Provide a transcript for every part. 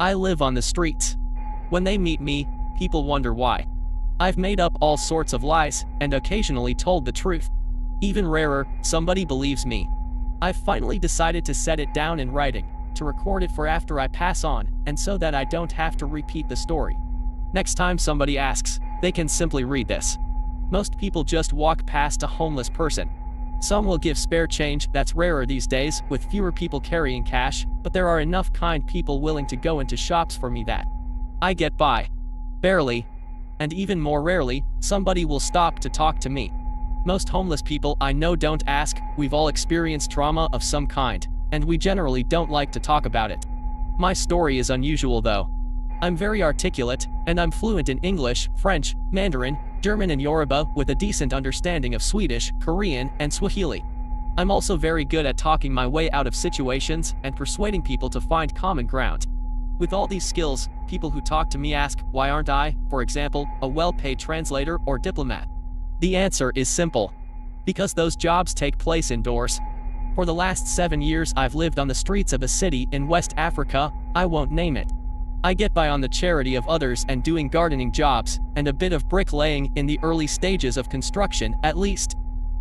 I live on the streets. When they meet me, people wonder why. I've made up all sorts of lies and occasionally told the truth. Even rarer, somebody believes me. I've finally decided to set it down in writing, to record it for after I pass on, and so that I don't have to repeat the story. Next time somebody asks, they can simply read this. Most people just walk past a homeless person. Some will give spare change, that's rarer these days, with fewer people carrying cash, but there are enough kind people willing to go into shops for me that I get by. Barely. And even more rarely, somebody will stop to talk to me. Most homeless people I know don't ask, we've all experienced trauma of some kind, and we generally don't like to talk about it. My story is unusual though. I'm very articulate, and I'm fluent in English, French, Mandarin, German and Yoruba with a decent understanding of Swedish, Korean, and Swahili. I'm also very good at talking my way out of situations and persuading people to find common ground. With all these skills, people who talk to me ask, why aren't I, for example, a well-paid translator or diplomat? The answer is simple. Because those jobs take place indoors, for the last seven years I've lived on the streets of a city in West Africa, I won't name it. I get by on the charity of others and doing gardening jobs, and a bit of bricklaying in the early stages of construction, at least.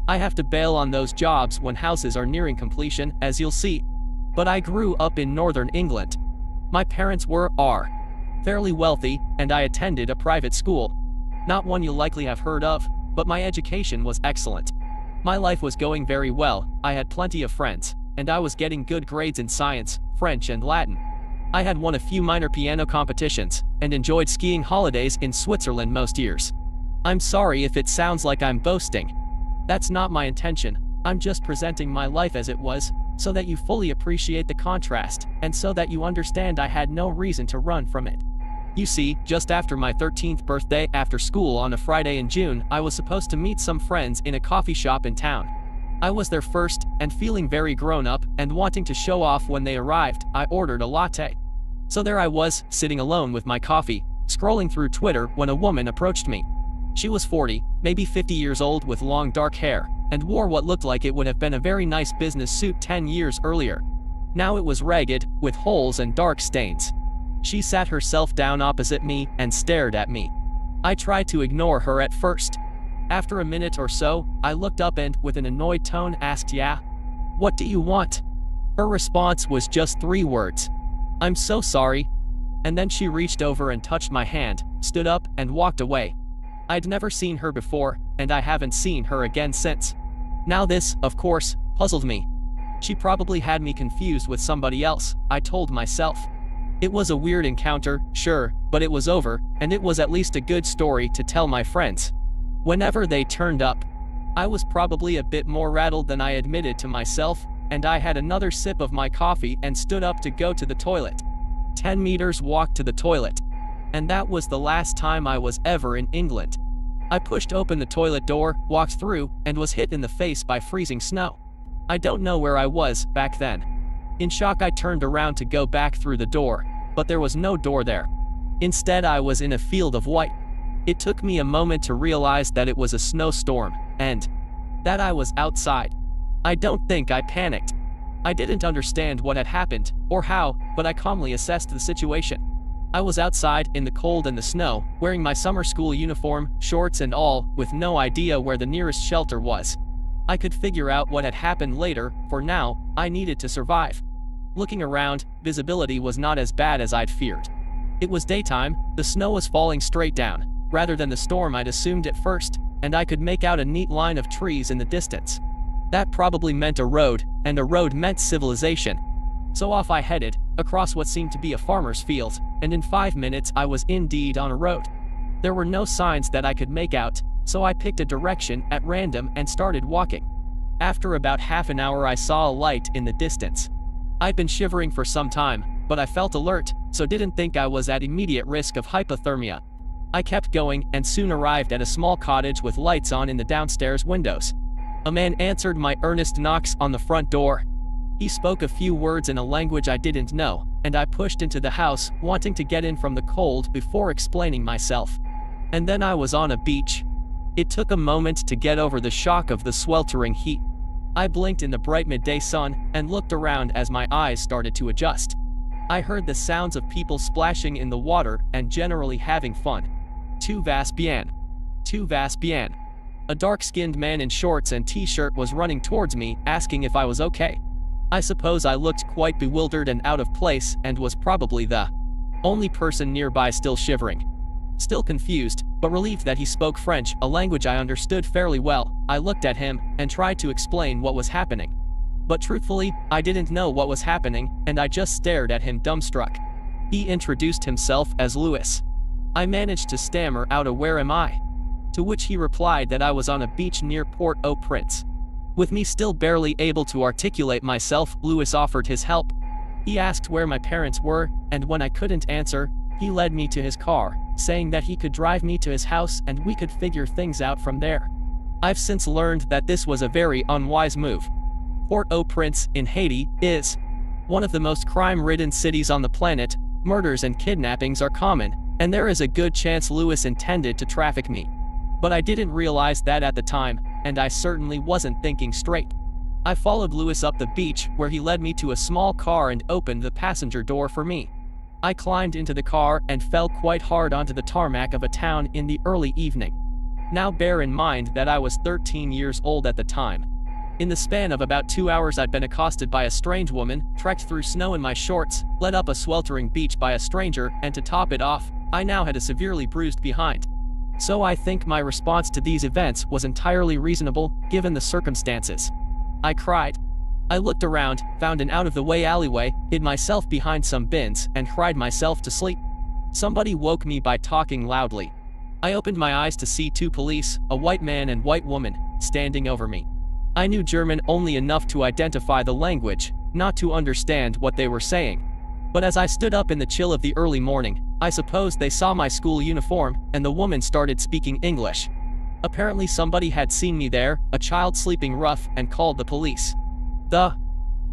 I have to bail on those jobs when houses are nearing completion, as you'll see. But I grew up in northern England. My parents were, are, fairly wealthy, and I attended a private school. Not one you'll likely have heard of, but my education was excellent. My life was going very well, I had plenty of friends, and I was getting good grades in science, French and Latin. I had won a few minor piano competitions, and enjoyed skiing holidays in Switzerland most years. I'm sorry if it sounds like I'm boasting. That's not my intention, I'm just presenting my life as it was, so that you fully appreciate the contrast, and so that you understand I had no reason to run from it. You see, just after my 13th birthday after school on a Friday in June, I was supposed to meet some friends in a coffee shop in town. I was there first, and feeling very grown up, and wanting to show off when they arrived, I ordered a latte. So there I was, sitting alone with my coffee, scrolling through Twitter when a woman approached me. She was 40, maybe 50 years old with long dark hair, and wore what looked like it would have been a very nice business suit 10 years earlier. Now it was ragged, with holes and dark stains. She sat herself down opposite me and stared at me. I tried to ignore her at first. After a minute or so, I looked up and, with an annoyed tone, asked, Yeah? What do you want? Her response was just three words. I'm so sorry. And then she reached over and touched my hand, stood up, and walked away. I'd never seen her before, and I haven't seen her again since. Now this, of course, puzzled me. She probably had me confused with somebody else, I told myself. It was a weird encounter, sure, but it was over, and it was at least a good story to tell my friends. Whenever they turned up, I was probably a bit more rattled than I admitted to myself, and I had another sip of my coffee and stood up to go to the toilet. 10 meters walk to the toilet. And that was the last time I was ever in England. I pushed open the toilet door, walked through, and was hit in the face by freezing snow. I don't know where I was back then. In shock I turned around to go back through the door, but there was no door there. Instead I was in a field of white. It took me a moment to realize that it was a snowstorm, and that I was outside. I don't think I panicked. I didn't understand what had happened, or how, but I calmly assessed the situation. I was outside, in the cold and the snow, wearing my summer school uniform, shorts and all, with no idea where the nearest shelter was. I could figure out what had happened later, for now, I needed to survive. Looking around, visibility was not as bad as I'd feared. It was daytime, the snow was falling straight down, rather than the storm I'd assumed at first, and I could make out a neat line of trees in the distance. That probably meant a road, and a road meant civilization. So off I headed, across what seemed to be a farmer's field, and in five minutes I was indeed on a road. There were no signs that I could make out, so I picked a direction at random and started walking. After about half an hour I saw a light in the distance. I'd been shivering for some time, but I felt alert, so didn't think I was at immediate risk of hypothermia. I kept going and soon arrived at a small cottage with lights on in the downstairs windows. A man answered my earnest knocks on the front door. He spoke a few words in a language I didn't know, and I pushed into the house, wanting to get in from the cold before explaining myself. And then I was on a beach. It took a moment to get over the shock of the sweltering heat. I blinked in the bright midday sun and looked around as my eyes started to adjust. I heard the sounds of people splashing in the water and generally having fun. Tu vas bien. Tu vas bien. A dark-skinned man in shorts and t-shirt was running towards me, asking if I was okay. I suppose I looked quite bewildered and out of place and was probably the only person nearby still shivering. Still confused, but relieved that he spoke French, a language I understood fairly well, I looked at him and tried to explain what was happening. But truthfully, I didn't know what was happening, and I just stared at him dumbstruck. He introduced himself as Louis. I managed to stammer out a where am I? To which he replied that I was on a beach near Port-au-Prince. With me still barely able to articulate myself, Louis offered his help. He asked where my parents were, and when I couldn't answer, he led me to his car, saying that he could drive me to his house and we could figure things out from there. I've since learned that this was a very unwise move. Port-au-Prince, in Haiti, is one of the most crime-ridden cities on the planet, murders and kidnappings are common, and there is a good chance Louis intended to traffic me. But I didn't realize that at the time, and I certainly wasn't thinking straight. I followed Louis up the beach where he led me to a small car and opened the passenger door for me. I climbed into the car and fell quite hard onto the tarmac of a town in the early evening. Now bear in mind that I was 13 years old at the time. In the span of about two hours I'd been accosted by a strange woman, trekked through snow in my shorts, led up a sweltering beach by a stranger, and to top it off, I now had a severely bruised behind. So I think my response to these events was entirely reasonable, given the circumstances. I cried. I looked around, found an out-of-the-way alleyway, hid myself behind some bins, and cried myself to sleep. Somebody woke me by talking loudly. I opened my eyes to see two police, a white man and white woman, standing over me. I knew German only enough to identify the language, not to understand what they were saying. But as I stood up in the chill of the early morning, I suppose they saw my school uniform, and the woman started speaking English. Apparently somebody had seen me there, a child sleeping rough, and called the police. The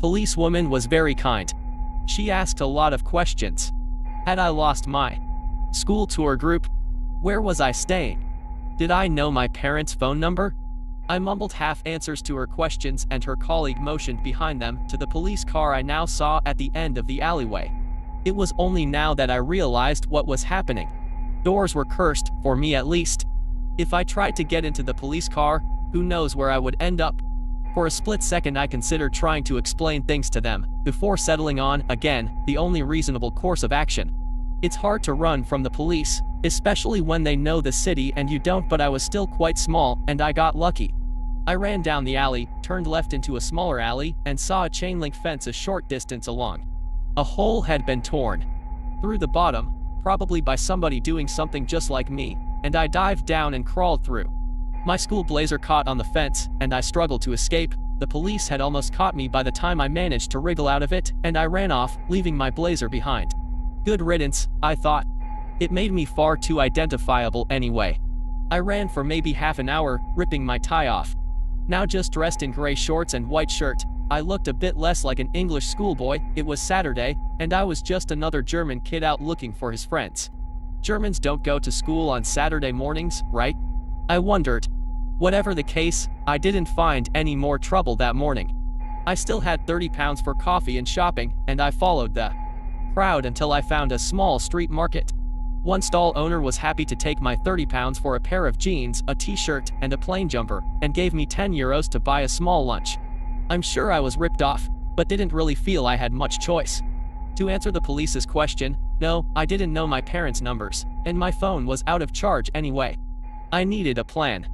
policewoman was very kind. She asked a lot of questions. Had I lost my school tour group? Where was I staying? Did I know my parents' phone number? I mumbled half answers to her questions and her colleague motioned behind them to the police car I now saw at the end of the alleyway. It was only now that I realized what was happening. Doors were cursed, for me at least. If I tried to get into the police car, who knows where I would end up. For a split second I considered trying to explain things to them, before settling on, again, the only reasonable course of action. It's hard to run from the police, especially when they know the city and you don't but I was still quite small, and I got lucky. I ran down the alley, turned left into a smaller alley, and saw a chain link fence a short distance along. A hole had been torn. Through the bottom, probably by somebody doing something just like me, and I dived down and crawled through. My school blazer caught on the fence, and I struggled to escape. The police had almost caught me by the time I managed to wriggle out of it, and I ran off, leaving my blazer behind. Good riddance, I thought. It made me far too identifiable anyway. I ran for maybe half an hour, ripping my tie off, now just dressed in gray shorts and white shirt, I looked a bit less like an English schoolboy, it was Saturday, and I was just another German kid out looking for his friends. Germans don't go to school on Saturday mornings, right? I wondered. Whatever the case, I didn't find any more trouble that morning. I still had 30 pounds for coffee and shopping, and I followed the crowd until I found a small street market. One stall owner was happy to take my 30 pounds for a pair of jeans, a t-shirt, and a plain jumper, and gave me 10 euros to buy a small lunch. I'm sure I was ripped off, but didn't really feel I had much choice. To answer the police's question, no, I didn't know my parents' numbers, and my phone was out of charge anyway. I needed a plan.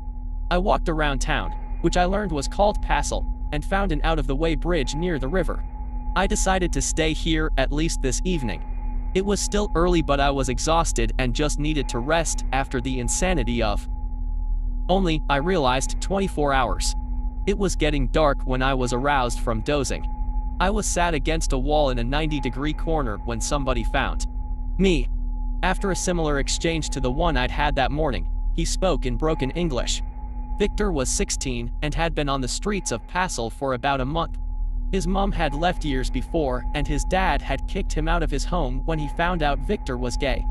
I walked around town, which I learned was called Passel, and found an out-of-the-way bridge near the river. I decided to stay here at least this evening, it was still early but I was exhausted and just needed to rest after the insanity of. Only, I realized, 24 hours. It was getting dark when I was aroused from dozing. I was sat against a wall in a 90 degree corner when somebody found me. After a similar exchange to the one I'd had that morning, he spoke in broken English. Victor was 16 and had been on the streets of Passel for about a month. His mom had left years before, and his dad had kicked him out of his home when he found out Victor was gay.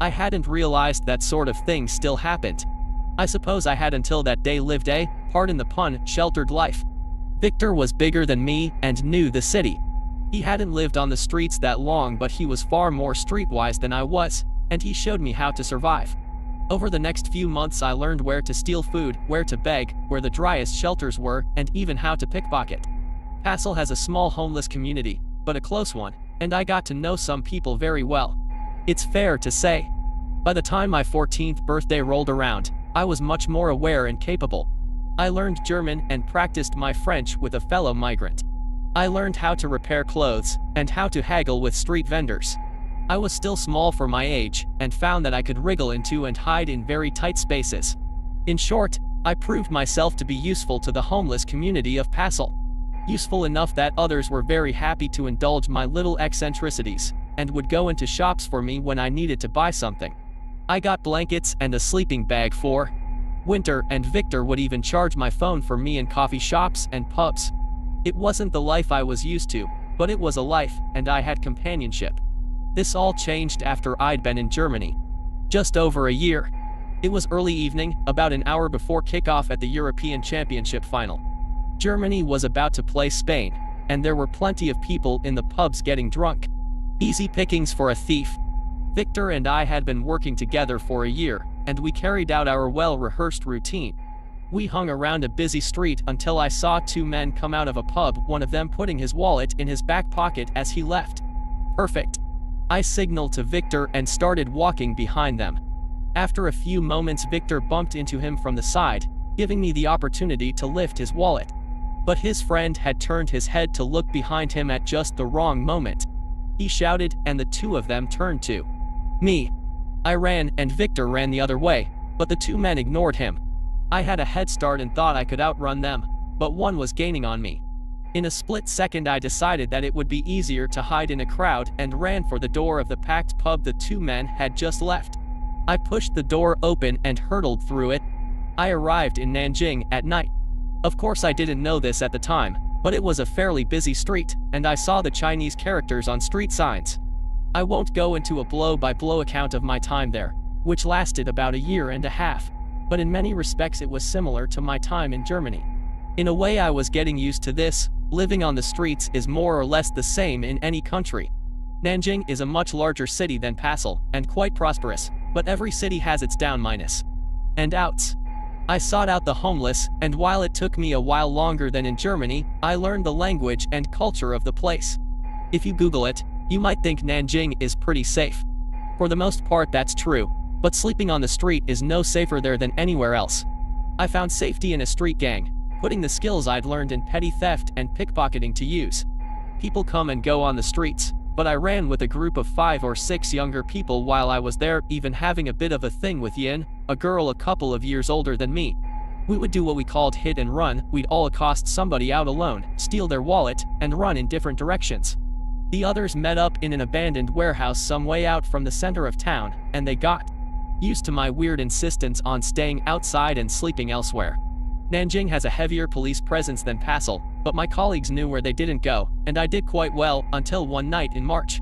I hadn't realized that sort of thing still happened. I suppose I had until that day lived a, pardon the pun, sheltered life. Victor was bigger than me and knew the city. He hadn't lived on the streets that long but he was far more streetwise than I was, and he showed me how to survive. Over the next few months I learned where to steal food, where to beg, where the driest shelters were, and even how to pickpocket. Passel has a small homeless community, but a close one, and I got to know some people very well. It's fair to say. By the time my 14th birthday rolled around, I was much more aware and capable. I learned German and practiced my French with a fellow migrant. I learned how to repair clothes and how to haggle with street vendors. I was still small for my age and found that I could wriggle into and hide in very tight spaces. In short, I proved myself to be useful to the homeless community of Passel. Useful enough that others were very happy to indulge my little eccentricities and would go into shops for me when I needed to buy something. I got blankets and a sleeping bag for Winter and Victor would even charge my phone for me in coffee shops and pubs. It wasn't the life I was used to, but it was a life, and I had companionship. This all changed after I'd been in Germany. Just over a year. It was early evening, about an hour before kickoff at the European Championship final. Germany was about to play Spain, and there were plenty of people in the pubs getting drunk. Easy pickings for a thief. Victor and I had been working together for a year, and we carried out our well-rehearsed routine. We hung around a busy street until I saw two men come out of a pub, one of them putting his wallet in his back pocket as he left. Perfect. I signaled to Victor and started walking behind them. After a few moments Victor bumped into him from the side, giving me the opportunity to lift his wallet. But his friend had turned his head to look behind him at just the wrong moment. He shouted and the two of them turned to me. I ran and Victor ran the other way, but the two men ignored him. I had a head start and thought I could outrun them, but one was gaining on me. In a split second I decided that it would be easier to hide in a crowd and ran for the door of the packed pub the two men had just left. I pushed the door open and hurtled through it. I arrived in Nanjing at night. Of course I didn't know this at the time, but it was a fairly busy street, and I saw the Chinese characters on street signs. I won't go into a blow-by-blow -blow account of my time there, which lasted about a year and a half, but in many respects it was similar to my time in Germany. In a way I was getting used to this, living on the streets is more or less the same in any country. Nanjing is a much larger city than Passel, and quite prosperous, but every city has its down minus. And outs. I sought out the homeless, and while it took me a while longer than in Germany, I learned the language and culture of the place. If you Google it, you might think Nanjing is pretty safe. For the most part that's true, but sleeping on the street is no safer there than anywhere else. I found safety in a street gang, putting the skills I'd learned in petty theft and pickpocketing to use. People come and go on the streets, but I ran with a group of five or six younger people while I was there, even having a bit of a thing with Yin, a girl a couple of years older than me. We would do what we called hit and run, we'd all accost somebody out alone, steal their wallet, and run in different directions. The others met up in an abandoned warehouse some way out from the center of town, and they got used to my weird insistence on staying outside and sleeping elsewhere. Nanjing has a heavier police presence than Passel, but my colleagues knew where they didn't go, and I did quite well until one night in March.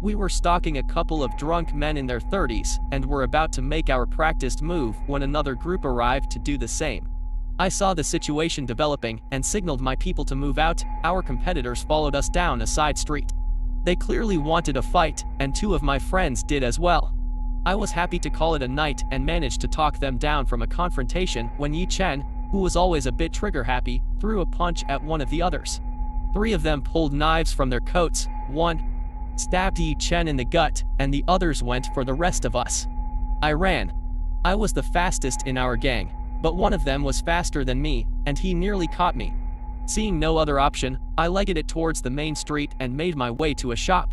We were stalking a couple of drunk men in their 30s and were about to make our practiced move when another group arrived to do the same. I saw the situation developing and signaled my people to move out, our competitors followed us down a side street. They clearly wanted a fight, and two of my friends did as well. I was happy to call it a night and managed to talk them down from a confrontation when Yi Chen, who was always a bit trigger happy, threw a punch at one of the others. Three of them pulled knives from their coats, one stabbed Yi Chen in the gut, and the others went for the rest of us. I ran. I was the fastest in our gang, but one of them was faster than me, and he nearly caught me. Seeing no other option, I legged it towards the main street and made my way to a shop.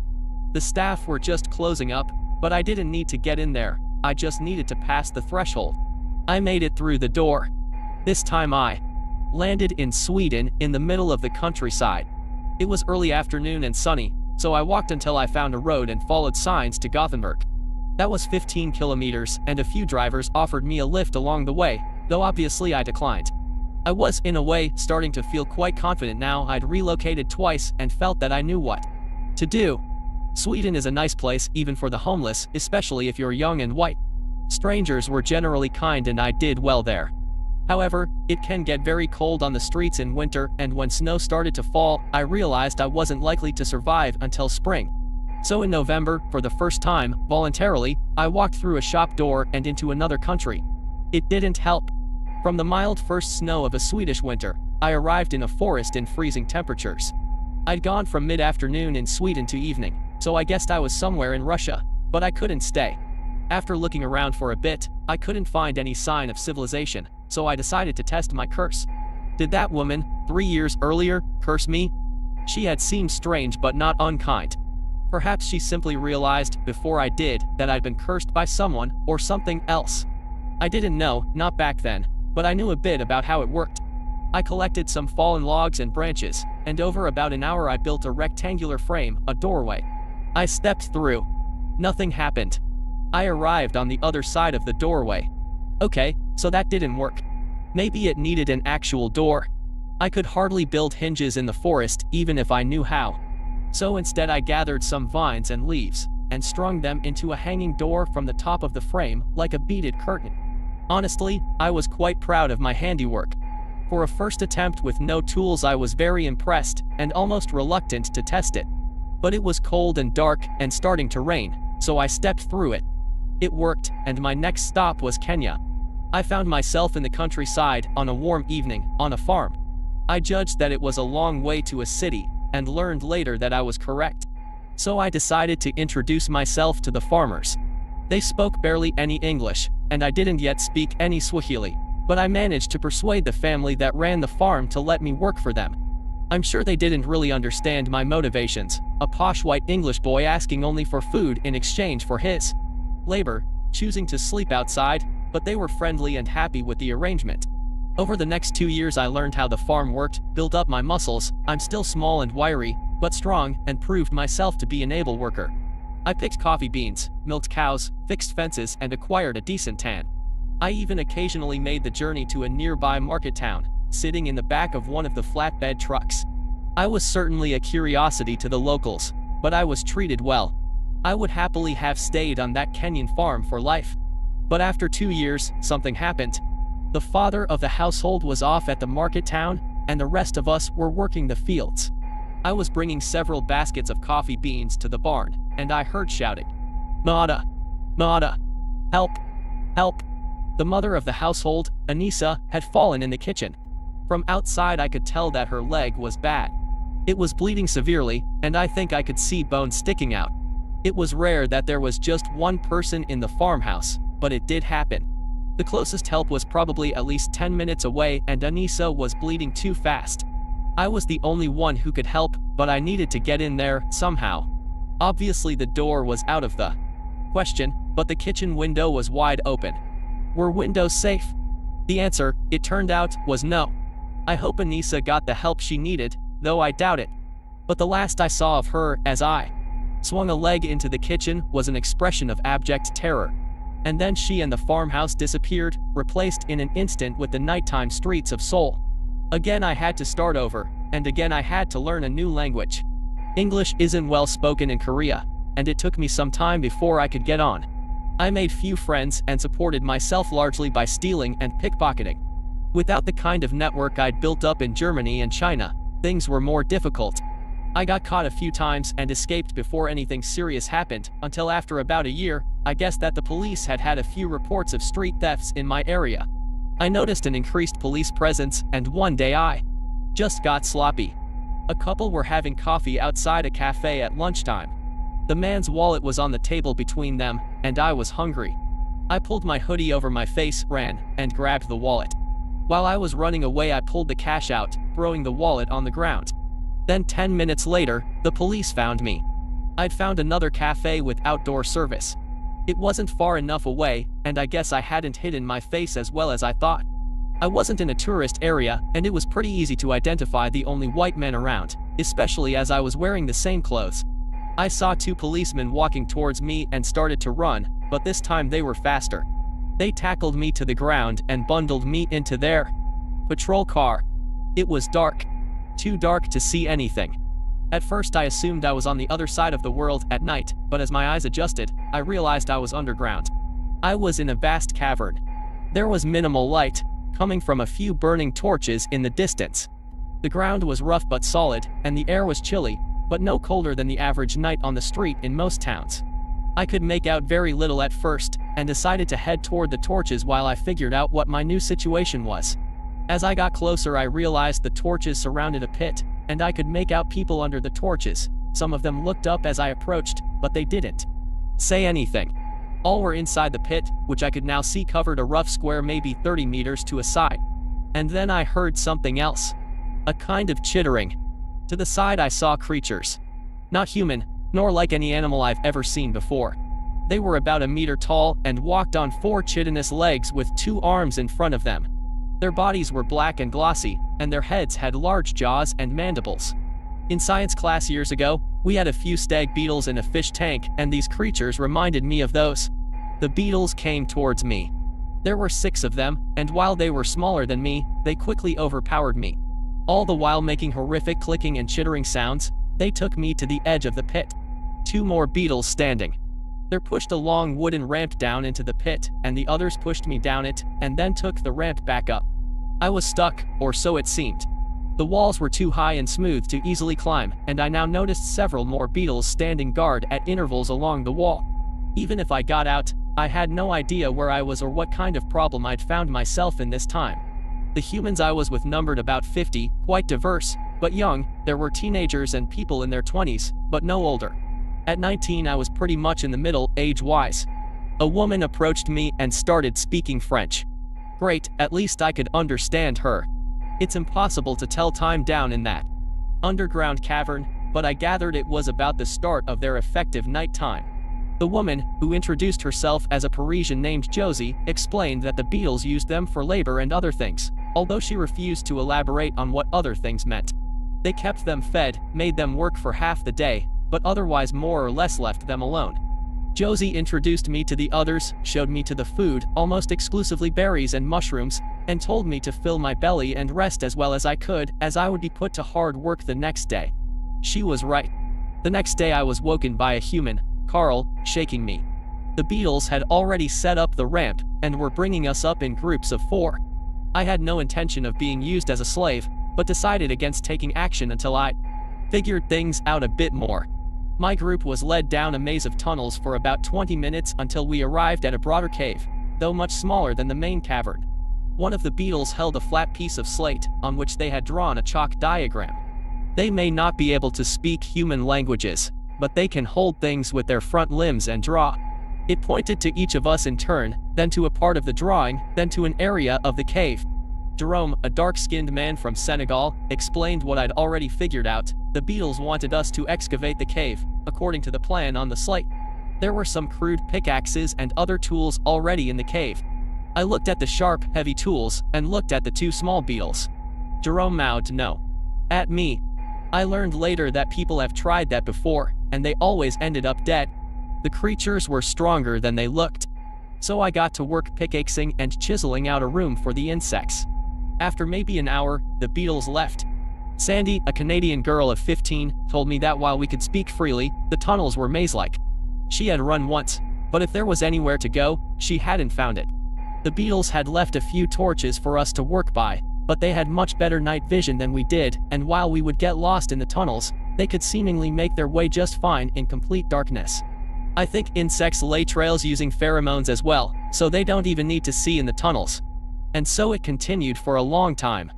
The staff were just closing up, but I didn't need to get in there, I just needed to pass the threshold. I made it through the door. This time I landed in Sweden in the middle of the countryside. It was early afternoon and sunny, so I walked until I found a road and followed signs to Gothenburg. That was 15 kilometers, and a few drivers offered me a lift along the way, though obviously I declined. I was, in a way, starting to feel quite confident now I'd relocated twice and felt that I knew what to do. Sweden is a nice place, even for the homeless, especially if you're young and white. Strangers were generally kind and I did well there. However, it can get very cold on the streets in winter and when snow started to fall, I realized I wasn't likely to survive until spring. So in November, for the first time, voluntarily, I walked through a shop door and into another country. It didn't help. From the mild first snow of a Swedish winter, I arrived in a forest in freezing temperatures. I'd gone from mid-afternoon in Sweden to evening, so I guessed I was somewhere in Russia, but I couldn't stay. After looking around for a bit, I couldn't find any sign of civilization, so I decided to test my curse. Did that woman, three years earlier, curse me? She had seemed strange but not unkind. Perhaps she simply realized, before I did, that I'd been cursed by someone, or something else. I didn't know, not back then, but I knew a bit about how it worked. I collected some fallen logs and branches, and over about an hour I built a rectangular frame, a doorway. I stepped through. Nothing happened. I arrived on the other side of the doorway. Okay, so that didn't work. Maybe it needed an actual door. I could hardly build hinges in the forest even if I knew how. So instead I gathered some vines and leaves, and strung them into a hanging door from the top of the frame like a beaded curtain. Honestly, I was quite proud of my handiwork. For a first attempt with no tools I was very impressed and almost reluctant to test it. But it was cold and dark and starting to rain, so I stepped through it. It worked, and my next stop was Kenya. I found myself in the countryside on a warm evening, on a farm. I judged that it was a long way to a city, and learned later that I was correct. So I decided to introduce myself to the farmers. They spoke barely any English, and I didn't yet speak any Swahili, but I managed to persuade the family that ran the farm to let me work for them. I'm sure they didn't really understand my motivations, a posh white English boy asking only for food in exchange for his labor, choosing to sleep outside, but they were friendly and happy with the arrangement. Over the next two years I learned how the farm worked, built up my muscles, I'm still small and wiry, but strong, and proved myself to be an able worker. I picked coffee beans, milked cows, fixed fences, and acquired a decent tan. I even occasionally made the journey to a nearby market town, sitting in the back of one of the flatbed trucks. I was certainly a curiosity to the locals, but I was treated well. I would happily have stayed on that Kenyan farm for life. But after two years, something happened. The father of the household was off at the market town, and the rest of us were working the fields. I was bringing several baskets of coffee beans to the barn, and I heard shouting. Mada! Mada! Help! Help! The mother of the household, Anissa, had fallen in the kitchen. From outside I could tell that her leg was bad. It was bleeding severely, and I think I could see bones sticking out. It was rare that there was just one person in the farmhouse, but it did happen. The closest help was probably at least 10 minutes away and Anissa was bleeding too fast. I was the only one who could help, but I needed to get in there, somehow. Obviously the door was out of the question, but the kitchen window was wide open. Were windows safe? The answer, it turned out, was no. I hope Anissa got the help she needed, though I doubt it. But the last I saw of her, as I swung a leg into the kitchen, was an expression of abject terror. And then she and the farmhouse disappeared, replaced in an instant with the nighttime streets of Seoul. Again I had to start over, and again I had to learn a new language. English isn't well spoken in Korea, and it took me some time before I could get on. I made few friends and supported myself largely by stealing and pickpocketing. Without the kind of network I'd built up in Germany and China, things were more difficult. I got caught a few times and escaped before anything serious happened, until after about a year, I guessed that the police had had a few reports of street thefts in my area. I noticed an increased police presence, and one day I just got sloppy. A couple were having coffee outside a cafe at lunchtime. The man's wallet was on the table between them, and I was hungry. I pulled my hoodie over my face, ran, and grabbed the wallet. While I was running away I pulled the cash out, throwing the wallet on the ground. Then 10 minutes later, the police found me. I'd found another cafe with outdoor service. It wasn't far enough away, and I guess I hadn't hidden my face as well as I thought. I wasn't in a tourist area, and it was pretty easy to identify the only white men around, especially as I was wearing the same clothes. I saw two policemen walking towards me and started to run, but this time they were faster. They tackled me to the ground and bundled me into their patrol car. It was dark. Too dark to see anything. At first I assumed I was on the other side of the world at night, but as my eyes adjusted, I realized I was underground. I was in a vast cavern. There was minimal light, coming from a few burning torches in the distance. The ground was rough but solid, and the air was chilly, but no colder than the average night on the street in most towns. I could make out very little at first, and decided to head toward the torches while I figured out what my new situation was. As I got closer I realized the torches surrounded a pit, and I could make out people under the torches. Some of them looked up as I approached, but they didn't say anything. All were inside the pit, which I could now see covered a rough square maybe 30 meters to a side. And then I heard something else. A kind of chittering. To the side I saw creatures. Not human, nor like any animal I've ever seen before. They were about a meter tall and walked on four chitinous legs with two arms in front of them. Their bodies were black and glossy, and their heads had large jaws and mandibles. In science class years ago, we had a few stag beetles in a fish tank, and these creatures reminded me of those. The beetles came towards me. There were six of them, and while they were smaller than me, they quickly overpowered me. All the while making horrific clicking and chittering sounds, they took me to the edge of the pit. Two more beetles standing. They pushed a long wooden ramp down into the pit, and the others pushed me down it, and then took the ramp back up. I was stuck, or so it seemed. The walls were too high and smooth to easily climb, and I now noticed several more beetles standing guard at intervals along the wall. Even if I got out, I had no idea where I was or what kind of problem I'd found myself in this time. The humans I was with numbered about 50, quite diverse, but young, there were teenagers and people in their 20s, but no older. At 19 I was pretty much in the middle, age-wise. A woman approached me and started speaking French. Great, at least I could understand her. It's impossible to tell time down in that underground cavern, but I gathered it was about the start of their effective night time. The woman, who introduced herself as a Parisian named Josie, explained that the beetles used them for labor and other things, although she refused to elaborate on what other things meant. They kept them fed, made them work for half the day, but otherwise more or less left them alone. Josie introduced me to the others, showed me to the food, almost exclusively berries and mushrooms, and told me to fill my belly and rest as well as I could, as I would be put to hard work the next day. She was right. The next day I was woken by a human, Carl, shaking me. The beetles had already set up the ramp, and were bringing us up in groups of four. I had no intention of being used as a slave, but decided against taking action until I figured things out a bit more. My group was led down a maze of tunnels for about 20 minutes until we arrived at a broader cave, though much smaller than the main cavern. One of the beetles held a flat piece of slate, on which they had drawn a chalk diagram. They may not be able to speak human languages, but they can hold things with their front limbs and draw. It pointed to each of us in turn, then to a part of the drawing, then to an area of the cave. Jerome, a dark-skinned man from Senegal, explained what I'd already figured out. The beetles wanted us to excavate the cave, according to the plan on the slate. There were some crude pickaxes and other tools already in the cave. I looked at the sharp, heavy tools, and looked at the two small beetles. Jerome mouthed no. At me. I learned later that people have tried that before, and they always ended up dead. The creatures were stronger than they looked. So I got to work pickaxing and chiseling out a room for the insects. After maybe an hour, the beetles left. Sandy, a Canadian girl of 15, told me that while we could speak freely, the tunnels were maze-like. She had run once, but if there was anywhere to go, she hadn't found it. The beetles had left a few torches for us to work by, but they had much better night vision than we did, and while we would get lost in the tunnels, they could seemingly make their way just fine in complete darkness. I think insects lay trails using pheromones as well, so they don't even need to see in the tunnels. And so it continued for a long time.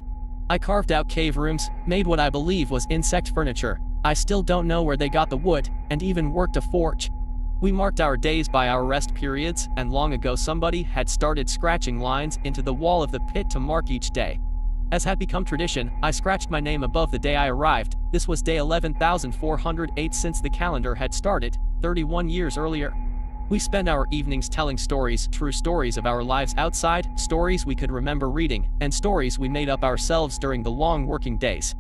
I carved out cave rooms, made what I believe was insect furniture. I still don't know where they got the wood, and even worked a forge. We marked our days by our rest periods, and long ago somebody had started scratching lines into the wall of the pit to mark each day. As had become tradition, I scratched my name above the day I arrived. This was day 11,408 since the calendar had started, 31 years earlier. We spend our evenings telling stories, true stories of our lives outside, stories we could remember reading, and stories we made up ourselves during the long working days.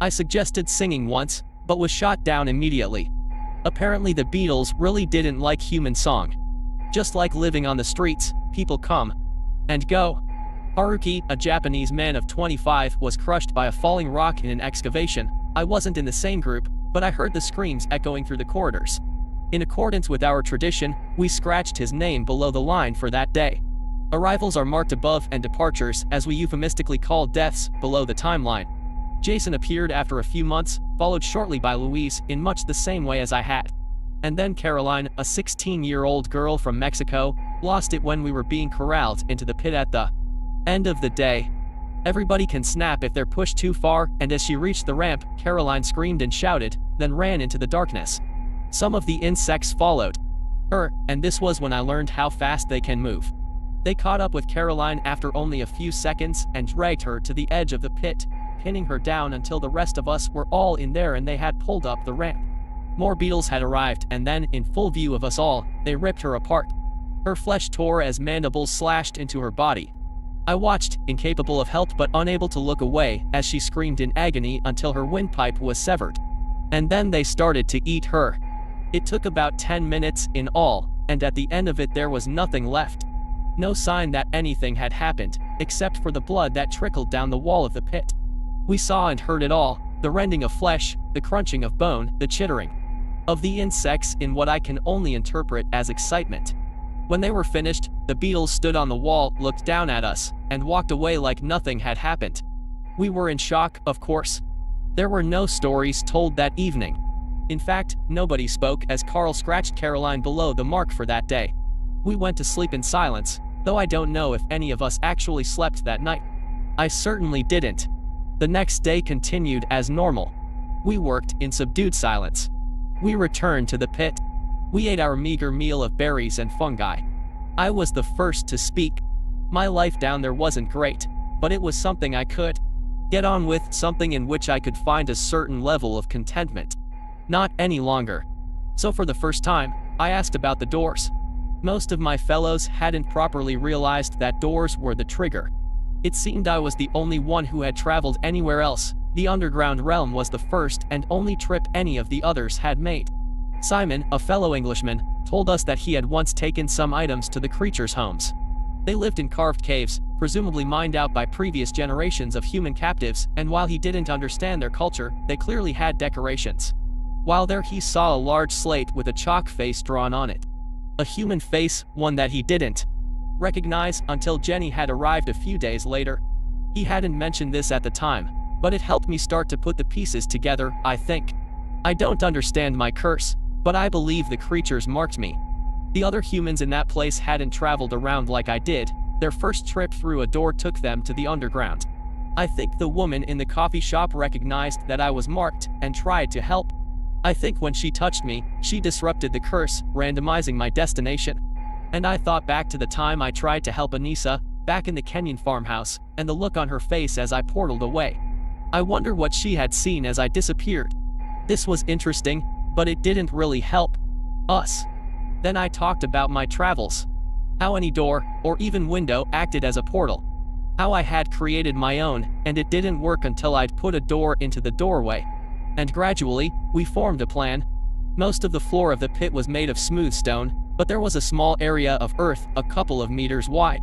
I suggested singing once, but was shot down immediately. Apparently the beetles really didn't like human song. Just like living on the streets, people come and go. Haruki, a Japanese man of 25, was crushed by a falling rock in an excavation. I wasn't in the same group, but I heard the screams echoing through the corridors. In accordance with our tradition, we scratched his name below the line for that day. Arrivals are marked above and departures, as we euphemistically call deaths, below the timeline. Jason appeared after a few months, followed shortly by Louise, in much the same way as I had. And then Caroline, a 16-year-old girl from Mexico, lost it when we were being corralled into the pit at the end of the day. Everybody can snap if they're pushed too far, and as she reached the ramp, Caroline screamed and shouted, then ran into the darkness. Some of the insects followed her, and this was when I learned how fast they can move. They caught up with Caroline after only a few seconds and dragged her to the edge of the pit, pinning her down until the rest of us were all in there and they had pulled up the ramp. More beetles had arrived and then, in full view of us all, they ripped her apart. Her flesh tore as mandibles slashed into her body. I watched, incapable of help but unable to look away, as she screamed in agony until her windpipe was severed. And then they started to eat her. It took about 10 minutes in all, and at the end of it there was nothing left. No sign that anything had happened, except for the blood that trickled down the wall of the pit. We saw and heard it all, the rending of flesh, the crunching of bone, the chittering of the insects in what I can only interpret as excitement. When they were finished, the beetles stood on the wall, looked down at us, and walked away like nothing had happened. We were in shock, of course. There were no stories told that evening. In fact, nobody spoke as Carl scratched Caroline below the mark for that day. We went to sleep in silence, though I don't know if any of us actually slept that night. I certainly didn't. The next day continued as normal. We worked in subdued silence. We returned to the pit. We ate our meager meal of berries and fungi. I was the first to speak. My life down there wasn't great, but it was something I could get on with, something in which I could find a certain level of contentment. Not any longer. So for the first time, I asked about the doors. Most of my fellows hadn't properly realized that doors were the trigger. It seemed I was the only one who had traveled anywhere else. The underground realm was the first and only trip any of the others had made. Simon, a fellow Englishman, told us that he had once taken some items to the creatures' homes. They lived in carved caves, presumably mined out by previous generations of human captives, and while he didn't understand their culture, they clearly had decorations. While there he saw a large slate with a chalk face drawn on it. A human face, one that he didn't recognize until Jenny had arrived a few days later. He hadn't mentioned this at the time, but it helped me start to put the pieces together, I think. I don't understand my curse, but I believe the creatures marked me. The other humans in that place hadn't traveled around like I did, their first trip through a door took them to the underground. I think the woman in the coffee shop recognized that I was marked and tried to help. I think when she touched me, she disrupted the curse, randomizing my destination. And I thought back to the time I tried to help Anissa, back in the Kenyan farmhouse, and the look on her face as I portaled away. I wonder what she had seen as I disappeared. This was interesting, but it didn't really help. Us. Then I talked about my travels. How any door, or even window, acted as a portal. How I had created my own, and it didn't work until I'd put a door into the doorway. And gradually, we formed a plan. Most of the floor of the pit was made of smooth stone, but there was a small area of earth a couple of meters wide.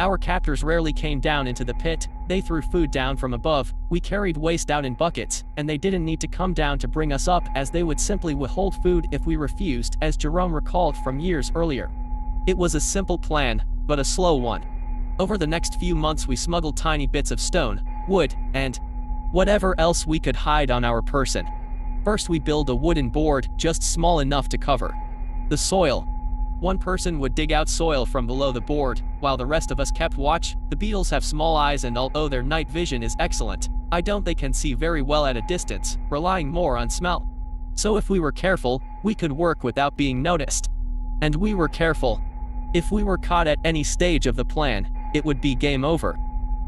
Our captors rarely came down into the pit, they threw food down from above, we carried waste out in buckets, and they didn't need to come down to bring us up as they would simply withhold food if we refused as Jerome recalled from years earlier. It was a simple plan, but a slow one. Over the next few months we smuggled tiny bits of stone, wood, and whatever else we could hide on our person. First we build a wooden board just small enough to cover the soil. One person would dig out soil from below the board, while the rest of us kept watch. The beetles have small eyes and although their night vision is excellent, I don't they can see very well at a distance, relying more on smell. So if we were careful, we could work without being noticed. And we were careful. If we were caught at any stage of the plan, it would be game over.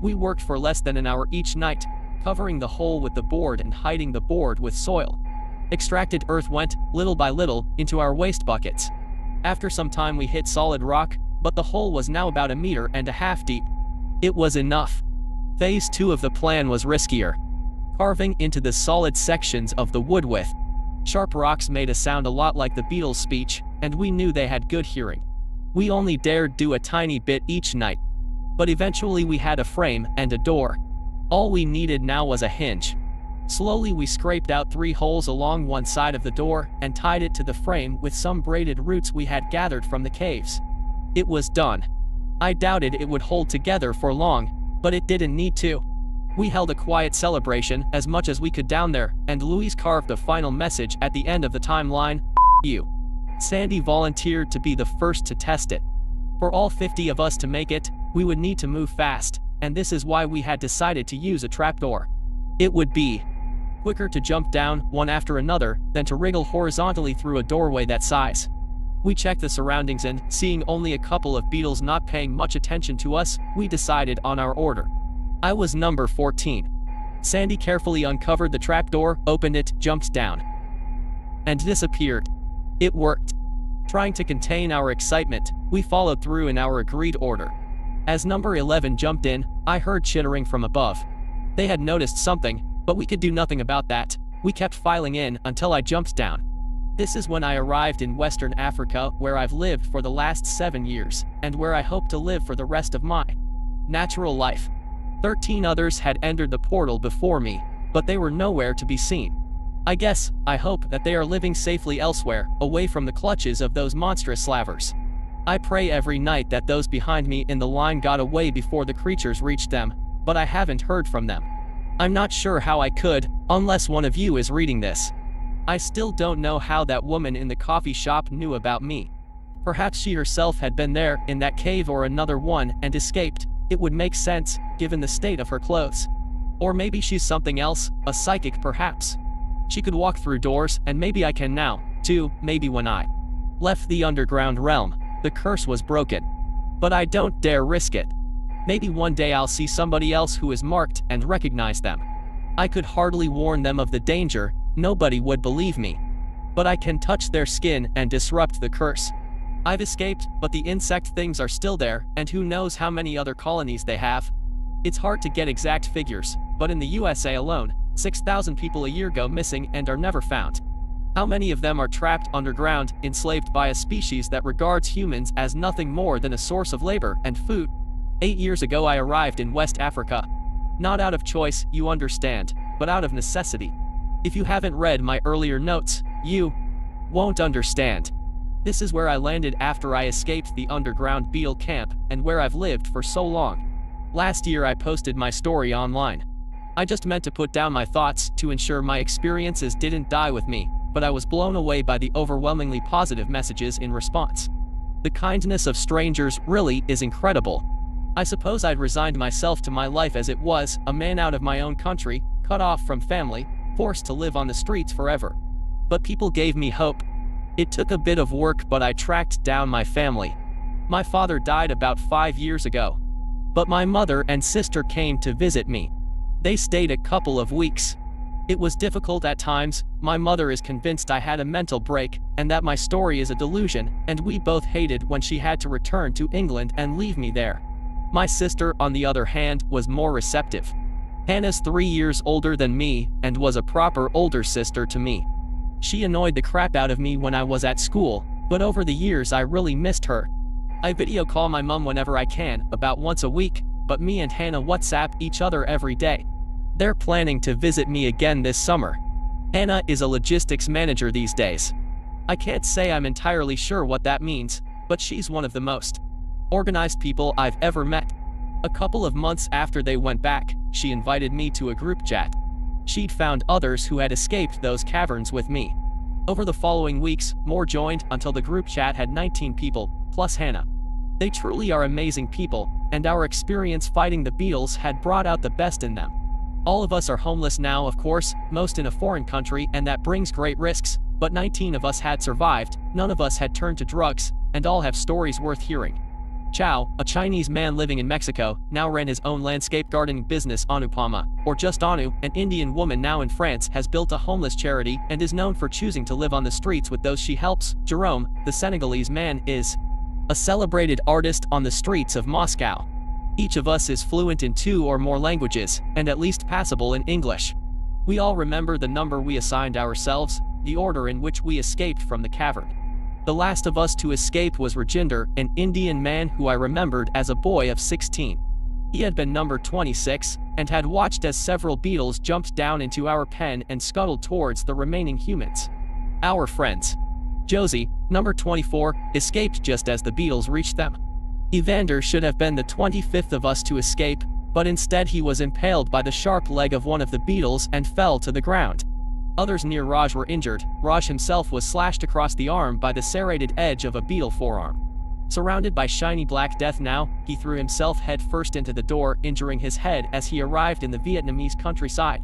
We worked for less than an hour each night, covering the hole with the board and hiding the board with soil. Extracted earth went, little by little, into our waste buckets. After some time we hit solid rock, but the hole was now about a meter and a half deep. It was enough. Phase 2 of the plan was riskier. Carving into the solid sections of the wood with sharp rocks made a sound a lot like the beetles' speech, and we knew they had good hearing. We only dared do a tiny bit each night. But eventually we had a frame and a door. All we needed now was a hinge. Slowly we scraped out three holes along one side of the door and tied it to the frame with some braided roots we had gathered from the caves. It was done. I doubted it would hold together for long, but it didn't need to. We held a quiet celebration as much as we could down there, and Louise carved a final message at the end of the timeline you. Sandy volunteered to be the first to test it. For all 50 of us to make it, we would need to move fast, and this is why we had decided to use a trapdoor. It would be quicker to jump down, one after another, than to wriggle horizontally through a doorway that size. We checked the surroundings and, seeing only a couple of beetles not paying much attention to us, we decided on our order. I was number 14. Sandy carefully uncovered the trapdoor, opened it, jumped down, and disappeared. It worked. Trying to contain our excitement, we followed through in our agreed order. As number 11 jumped in, I heard chittering from above. They had noticed something, but we could do nothing about that. We kept filing in until I jumped down. This is when I arrived in Western Africa where I've lived for the last seven years, and where I hope to live for the rest of my natural life. Thirteen others had entered the portal before me, but they were nowhere to be seen. I guess, I hope that they are living safely elsewhere, away from the clutches of those monstrous slavers. I pray every night that those behind me in the line got away before the creatures reached them, but I haven't heard from them. I'm not sure how I could, unless one of you is reading this. I still don't know how that woman in the coffee shop knew about me. Perhaps she herself had been there, in that cave or another one, and escaped. It would make sense, given the state of her clothes. Or maybe she's something else, a psychic perhaps. She could walk through doors, and maybe I can now, too, maybe when I left the underground realm, the curse was broken. But I don't dare risk it. Maybe one day I'll see somebody else who is marked and recognize them. I could hardly warn them of the danger, nobody would believe me. But I can touch their skin and disrupt the curse. I've escaped, but the insect things are still there, and who knows how many other colonies they have. It's hard to get exact figures, but in the USA alone, 6,000 people a year go missing and are never found. How many of them are trapped underground, enslaved by a species that regards humans as nothing more than a source of labor and food? Eight years ago I arrived in West Africa. Not out of choice, you understand, but out of necessity. If you haven't read my earlier notes, you won't understand. This is where I landed after I escaped the underground beetle camp and where I've lived for so long. Last year I posted my story online. I just meant to put down my thoughts to ensure my experiences didn't die with me, but I was blown away by the overwhelmingly positive messages in response. The kindness of strangers really is incredible. I suppose I'd resigned myself to my life as it was, a man out of my own country, cut off from family, forced to live on the streets forever. But people gave me hope. It took a bit of work but I tracked down my family. My father died about five years ago. But my mother and sister came to visit me. They stayed a couple of weeks. It was difficult at times, my mother is convinced I had a mental break, and that my story is a delusion, and we both hated when she had to return to England and leave me there. My sister, on the other hand, was more receptive. Hannah's three years older than me, and was a proper older sister to me. She annoyed the crap out of me when I was at school, but over the years I really missed her. I video call my mum whenever I can, about once a week, but me and Hannah WhatsApp each other every day. They're planning to visit me again this summer. Hannah is a logistics manager these days. I can't say I'm entirely sure what that means, but she's one of the most organized people I've ever met. A couple of months after they went back, she invited me to a group chat. She'd found others who had escaped those caverns with me. Over the following weeks, more joined until the group chat had 19 people, plus Hannah. They truly are amazing people, and our experience fighting the beetles had brought out the best in them. All of us are homeless now of course, most in a foreign country and that brings great risks, but 19 of us had survived, none of us had turned to drugs, and all have stories worth hearing. Chow, a Chinese man living in Mexico, now ran his own landscape gardening business Anupama, or just Anu, an Indian woman now in France has built a homeless charity and is known for choosing to live on the streets with those she helps. Jerome, the Senegalese man, is a celebrated artist on the streets of Moscow. Each of us is fluent in two or more languages, and at least passable in English. We all remember the number we assigned ourselves, the order in which we escaped from the cavern. The last of us to escape was Rajinder, an Indian man who I remembered as a boy of 16. He had been number 26, and had watched as several beetles jumped down into our pen and scuttled towards the remaining humans. Our friends. Josie, number 24, escaped just as the beetles reached them. Evander should have been the 25th of us to escape, but instead he was impaled by the sharp leg of one of the beetles and fell to the ground. Others near Raj were injured, Raj himself was slashed across the arm by the serrated edge of a beetle forearm. Surrounded by shiny black death now, he threw himself headfirst into the door, injuring his head as he arrived in the Vietnamese countryside.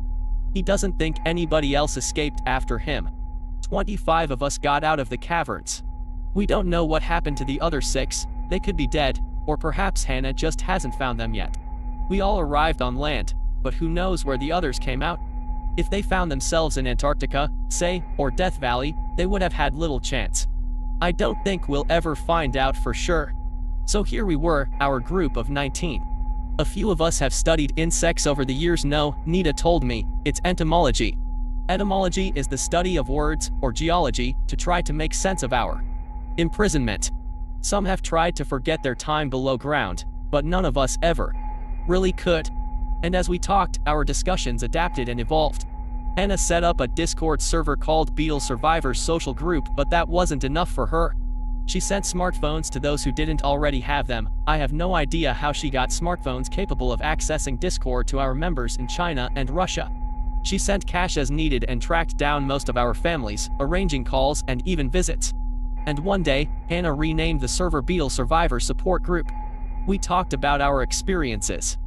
He doesn't think anybody else escaped after him. 25 of us got out of the caverns. We don't know what happened to the other six, they could be dead, or perhaps Hannah just hasn't found them yet. We all arrived on land, but who knows where the others came out? If they found themselves in Antarctica, say, or Death Valley, they would have had little chance. I don't think we'll ever find out for sure. So here we were, our group of 19. A few of us have studied insects over the years no, Nita told me, it's entomology. Etymology is the study of words, or geology, to try to make sense of our imprisonment. Some have tried to forget their time below ground, but none of us ever really could. And as we talked, our discussions adapted and evolved. Anna set up a Discord server called Beetle Survivors Social Group, but that wasn't enough for her. She sent smartphones to those who didn't already have them. I have no idea how she got smartphones capable of accessing Discord to our members in China and Russia. She sent cash as needed and tracked down most of our families, arranging calls and even visits. And one day, Hannah renamed the server Beetle Survivor Support Group. We talked about our experiences.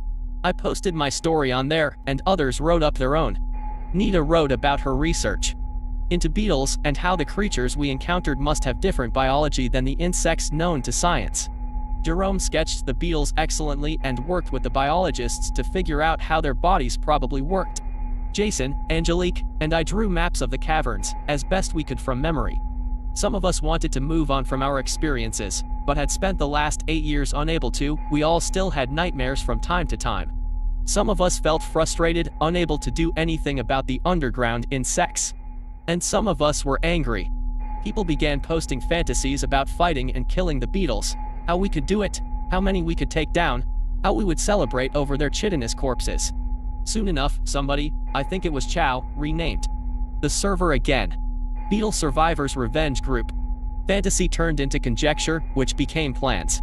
I posted my story on there, and others wrote up their own. Nita wrote about her research into beetles and how the creatures we encountered must have different biology than the insects known to science. Jerome sketched the beetles excellently and worked with the biologists to figure out how their bodies probably worked. Jason, Angelique, and I drew maps of the caverns, as best we could from memory. Some of us wanted to move on from our experiences, but had spent the last eight years unable to, we all still had nightmares from time to time. Some of us felt frustrated, unable to do anything about the underground insects. And some of us were angry. People began posting fantasies about fighting and killing the beetles, how we could do it, how many we could take down, how we would celebrate over their chitinous corpses. Soon enough, somebody, I think it was Chow, renamed the server again. Beetle Survivors Revenge Group. Fantasy turned into conjecture, which became plans.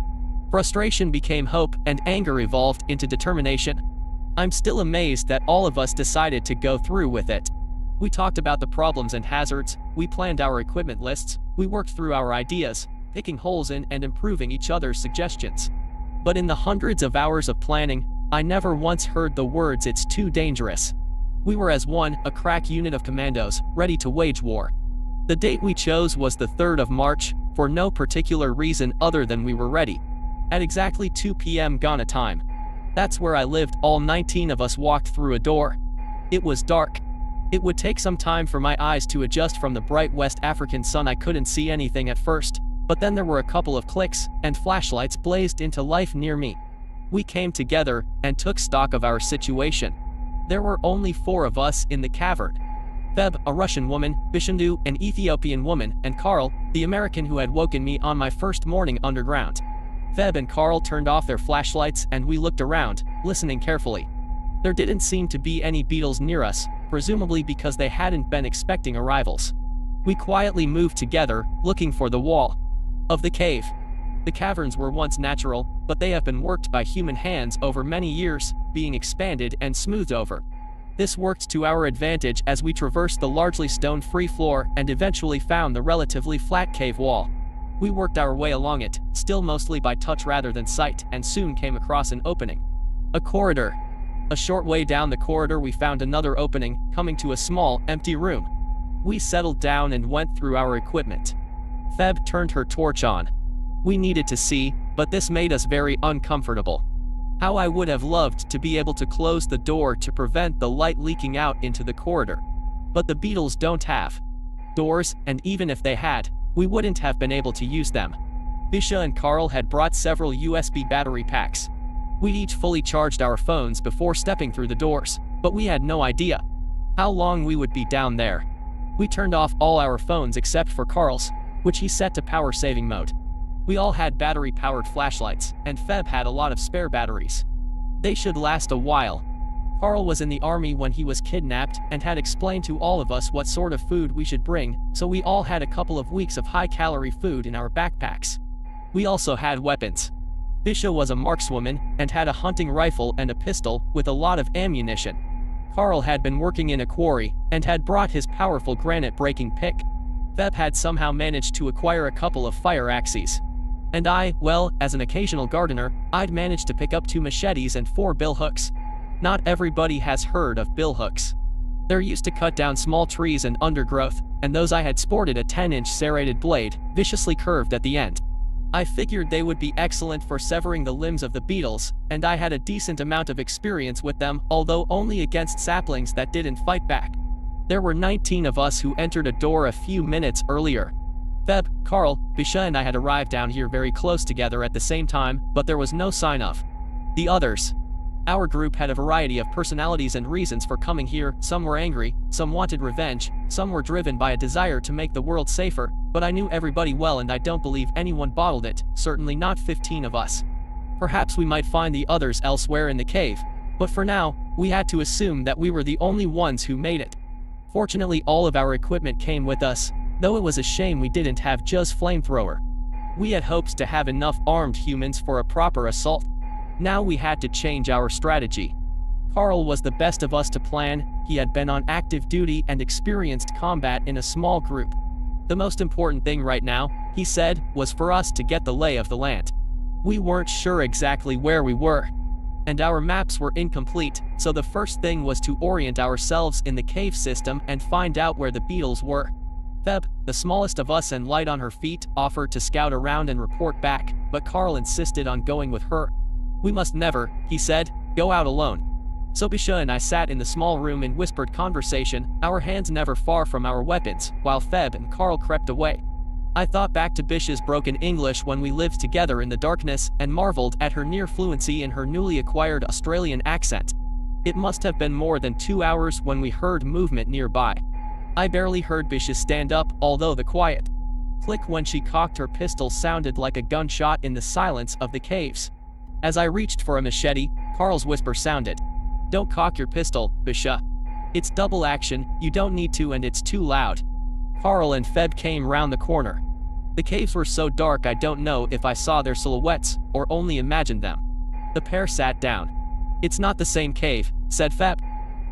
Frustration became hope, and anger evolved into determination. I'm still amazed that all of us decided to go through with it. We talked about the problems and hazards, we planned our equipment lists, we worked through our ideas, picking holes in and improving each other's suggestions. But in the hundreds of hours of planning, I never once heard the words it's too dangerous. We were as one, a crack unit of commandos, ready to wage war. The date we chose was the 3rd of March, for no particular reason other than we were ready. At exactly 2 p.m. Ghana time, that's where I lived, all 19 of us walked through a door. It was dark. It would take some time for my eyes to adjust from the bright West African sun I couldn't see anything at first, but then there were a couple of clicks, and flashlights blazed into life near me. We came together, and took stock of our situation. There were only four of us in the cavern. Feb, a Russian woman, Bishandu, an Ethiopian woman, and Carl, the American who had woken me on my first morning underground. Feb and Carl turned off their flashlights and we looked around, listening carefully. There didn't seem to be any beetles near us, presumably because they hadn't been expecting arrivals. We quietly moved together, looking for the wall of the cave. The caverns were once natural, but they have been worked by human hands over many years, being expanded and smoothed over. This worked to our advantage as we traversed the largely stone-free floor and eventually found the relatively flat cave wall. We worked our way along it, still mostly by touch rather than sight, and soon came across an opening. A corridor. A short way down the corridor we found another opening, coming to a small, empty room. We settled down and went through our equipment. Feb turned her torch on. We needed to see, but this made us very uncomfortable. How I would have loved to be able to close the door to prevent the light leaking out into the corridor. But the beetles don't have doors, and even if they had, we wouldn't have been able to use them. Bisha and Carl had brought several USB battery packs. We each fully charged our phones before stepping through the doors, but we had no idea how long we would be down there. We turned off all our phones except for Carl's, which he set to power saving mode. We all had battery powered flashlights, and Feb had a lot of spare batteries. They should last a while, Carl was in the army when he was kidnapped and had explained to all of us what sort of food we should bring, so we all had a couple of weeks of high-calorie food in our backpacks. We also had weapons. Bisha was a markswoman and had a hunting rifle and a pistol with a lot of ammunition. Carl had been working in a quarry and had brought his powerful granite-breaking pick. Feb had somehow managed to acquire a couple of fire axes. And I, well, as an occasional gardener, I'd managed to pick up two machetes and four billhooks. Not everybody has heard of billhooks. They're used to cut down small trees and undergrowth, and those I had sported a 10-inch serrated blade, viciously curved at the end. I figured they would be excellent for severing the limbs of the beetles, and I had a decent amount of experience with them, although only against saplings that didn't fight back. There were 19 of us who entered a door a few minutes earlier. Feb, Carl, Bisha and I had arrived down here very close together at the same time, but there was no sign of the others. Our group had a variety of personalities and reasons for coming here, some were angry, some wanted revenge, some were driven by a desire to make the world safer, but I knew everybody well and I don't believe anyone bottled it, certainly not 15 of us. Perhaps we might find the others elsewhere in the cave, but for now, we had to assume that we were the only ones who made it. Fortunately all of our equipment came with us, though it was a shame we didn't have just flamethrower. We had hopes to have enough armed humans for a proper assault, now we had to change our strategy. Carl was the best of us to plan, he had been on active duty and experienced combat in a small group. The most important thing right now, he said, was for us to get the lay of the land. We weren't sure exactly where we were. And our maps were incomplete, so the first thing was to orient ourselves in the cave system and find out where the beetles were. Feb, the smallest of us and light on her feet, offered to scout around and report back, but Carl insisted on going with her. We must never, he said, go out alone. So Bisha and I sat in the small room in whispered conversation, our hands never far from our weapons, while Feb and Carl crept away. I thought back to Bish's broken English when we lived together in the darkness and marveled at her near fluency in her newly acquired Australian accent. It must have been more than two hours when we heard movement nearby. I barely heard Bisha stand up, although the quiet click when she cocked her pistol sounded like a gunshot in the silence of the caves. As I reached for a machete, Carl's whisper sounded. Don't cock your pistol, Bisha. It's double action, you don't need to and it's too loud. Carl and Feb came round the corner. The caves were so dark I don't know if I saw their silhouettes, or only imagined them. The pair sat down. It's not the same cave, said Feb.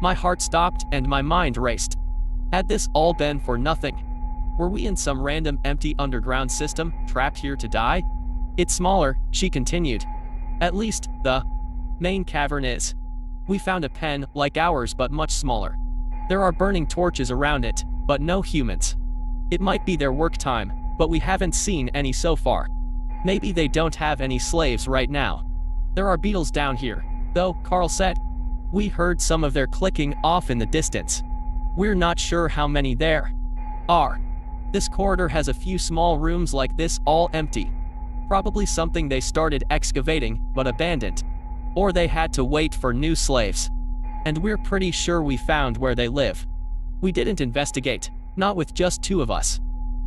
My heart stopped and my mind raced. Had this all been for nothing? Were we in some random empty underground system, trapped here to die? It's smaller, she continued. At least, the main cavern is. We found a pen like ours but much smaller. There are burning torches around it, but no humans. It might be their work time, but we haven't seen any so far. Maybe they don't have any slaves right now. There are beetles down here, though, Carl said. We heard some of their clicking off in the distance. We're not sure how many there are. This corridor has a few small rooms like this all empty, probably something they started excavating, but abandoned. Or they had to wait for new slaves. And we're pretty sure we found where they live. We didn't investigate, not with just two of us.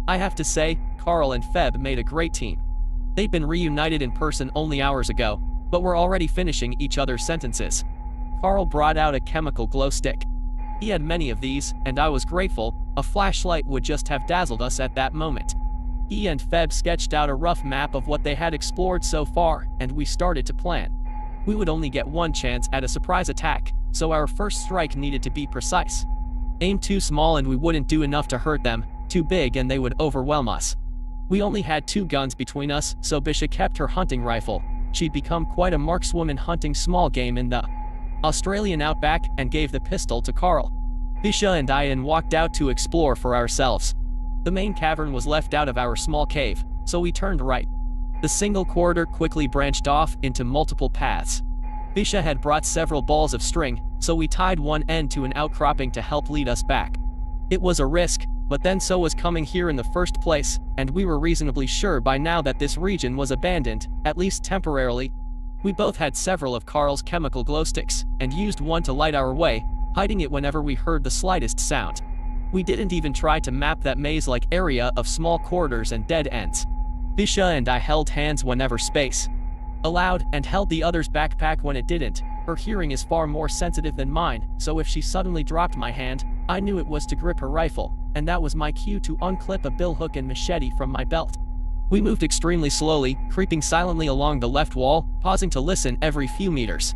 I have to say, Carl and Feb made a great team. They'd been reunited in person only hours ago, but were already finishing each other's sentences. Carl brought out a chemical glow stick. He had many of these, and I was grateful, a flashlight would just have dazzled us at that moment. He and Feb sketched out a rough map of what they had explored so far, and we started to plan. We would only get one chance at a surprise attack, so our first strike needed to be precise. Aim too small and we wouldn't do enough to hurt them, too big and they would overwhelm us. We only had two guns between us, so Bisha kept her hunting rifle. She'd become quite a markswoman hunting small game in the Australian outback and gave the pistol to Carl. Bisha and I and walked out to explore for ourselves. The main cavern was left out of our small cave, so we turned right. The single corridor quickly branched off into multiple paths. Bisha had brought several balls of string, so we tied one end to an outcropping to help lead us back. It was a risk, but then so was coming here in the first place, and we were reasonably sure by now that this region was abandoned, at least temporarily. We both had several of Carl's chemical glow sticks, and used one to light our way, hiding it whenever we heard the slightest sound. We didn't even try to map that maze-like area of small corridors and dead ends. Bisha and I held hands whenever space allowed and held the other's backpack when it didn't. Her hearing is far more sensitive than mine, so if she suddenly dropped my hand, I knew it was to grip her rifle, and that was my cue to unclip a billhook and machete from my belt. We moved extremely slowly, creeping silently along the left wall, pausing to listen every few meters.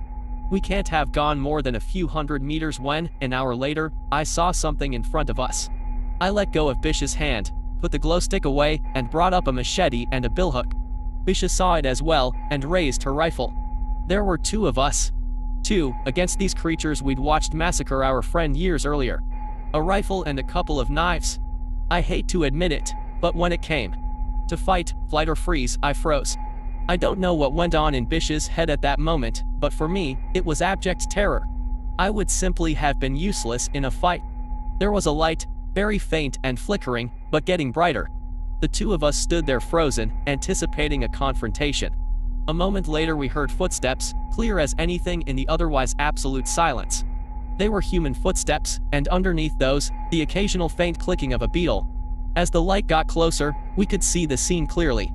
We can't have gone more than a few hundred meters when, an hour later, I saw something in front of us. I let go of Bish's hand, put the glow stick away, and brought up a machete and a billhook. Bisha saw it as well, and raised her rifle. There were two of us. Two, against these creatures we'd watched massacre our friend years earlier. A rifle and a couple of knives. I hate to admit it, but when it came, to fight, flight or freeze, I froze. I don't know what went on in Bish's head at that moment, but for me, it was abject terror. I would simply have been useless in a fight. There was a light, very faint and flickering, but getting brighter. The two of us stood there frozen, anticipating a confrontation. A moment later we heard footsteps, clear as anything in the otherwise absolute silence. They were human footsteps, and underneath those, the occasional faint clicking of a beetle, as the light got closer, we could see the scene clearly.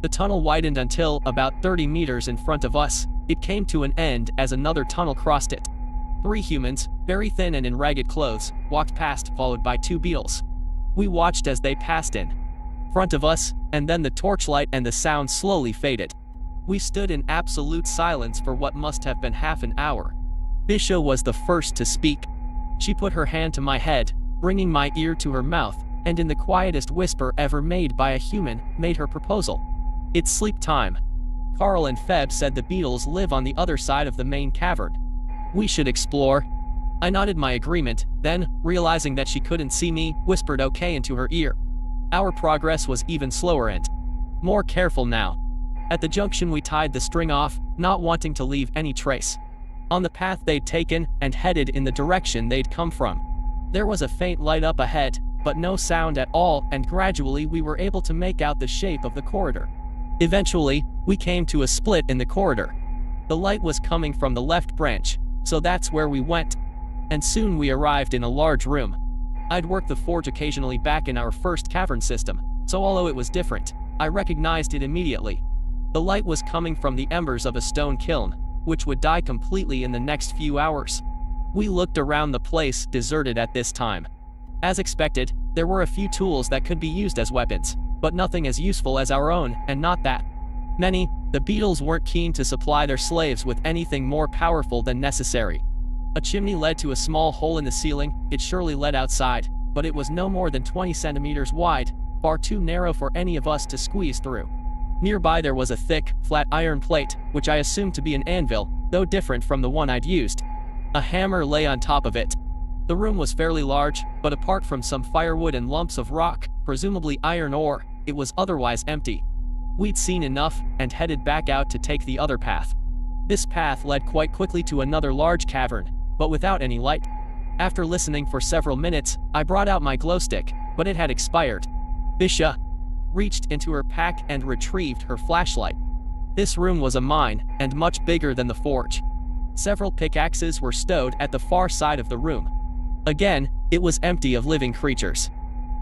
The tunnel widened until, about 30 meters in front of us, it came to an end as another tunnel crossed it. Three humans, very thin and in ragged clothes, walked past followed by two beetles. We watched as they passed in front of us, and then the torchlight and the sound slowly faded. We stood in absolute silence for what must have been half an hour. Bisha was the first to speak. She put her hand to my head, bringing my ear to her mouth, and in the quietest whisper ever made by a human, made her proposal. It's sleep time. Carl and Feb said the beetles live on the other side of the main cavern. We should explore. I nodded my agreement, then, realizing that she couldn't see me, whispered okay into her ear. Our progress was even slower and more careful now. At the junction we tied the string off, not wanting to leave any trace. On the path they'd taken, and headed in the direction they'd come from. There was a faint light up ahead, but no sound at all, and gradually we were able to make out the shape of the corridor. Eventually, we came to a split in the corridor. The light was coming from the left branch, so that's where we went. And soon we arrived in a large room. I'd worked the forge occasionally back in our first cavern system, so although it was different, I recognized it immediately. The light was coming from the embers of a stone kiln, which would die completely in the next few hours. We looked around the place, deserted at this time. As expected, there were a few tools that could be used as weapons, but nothing as useful as our own, and not that. Many, the beetles weren't keen to supply their slaves with anything more powerful than necessary. A chimney led to a small hole in the ceiling, it surely led outside, but it was no more than 20 centimeters wide, far too narrow for any of us to squeeze through. Nearby there was a thick, flat iron plate, which I assumed to be an anvil, though different from the one I'd used. A hammer lay on top of it, the room was fairly large, but apart from some firewood and lumps of rock, presumably iron ore, it was otherwise empty. We'd seen enough, and headed back out to take the other path. This path led quite quickly to another large cavern, but without any light. After listening for several minutes, I brought out my glow stick, but it had expired. Bisha reached into her pack and retrieved her flashlight. This room was a mine, and much bigger than the forge. Several pickaxes were stowed at the far side of the room, Again, it was empty of living creatures.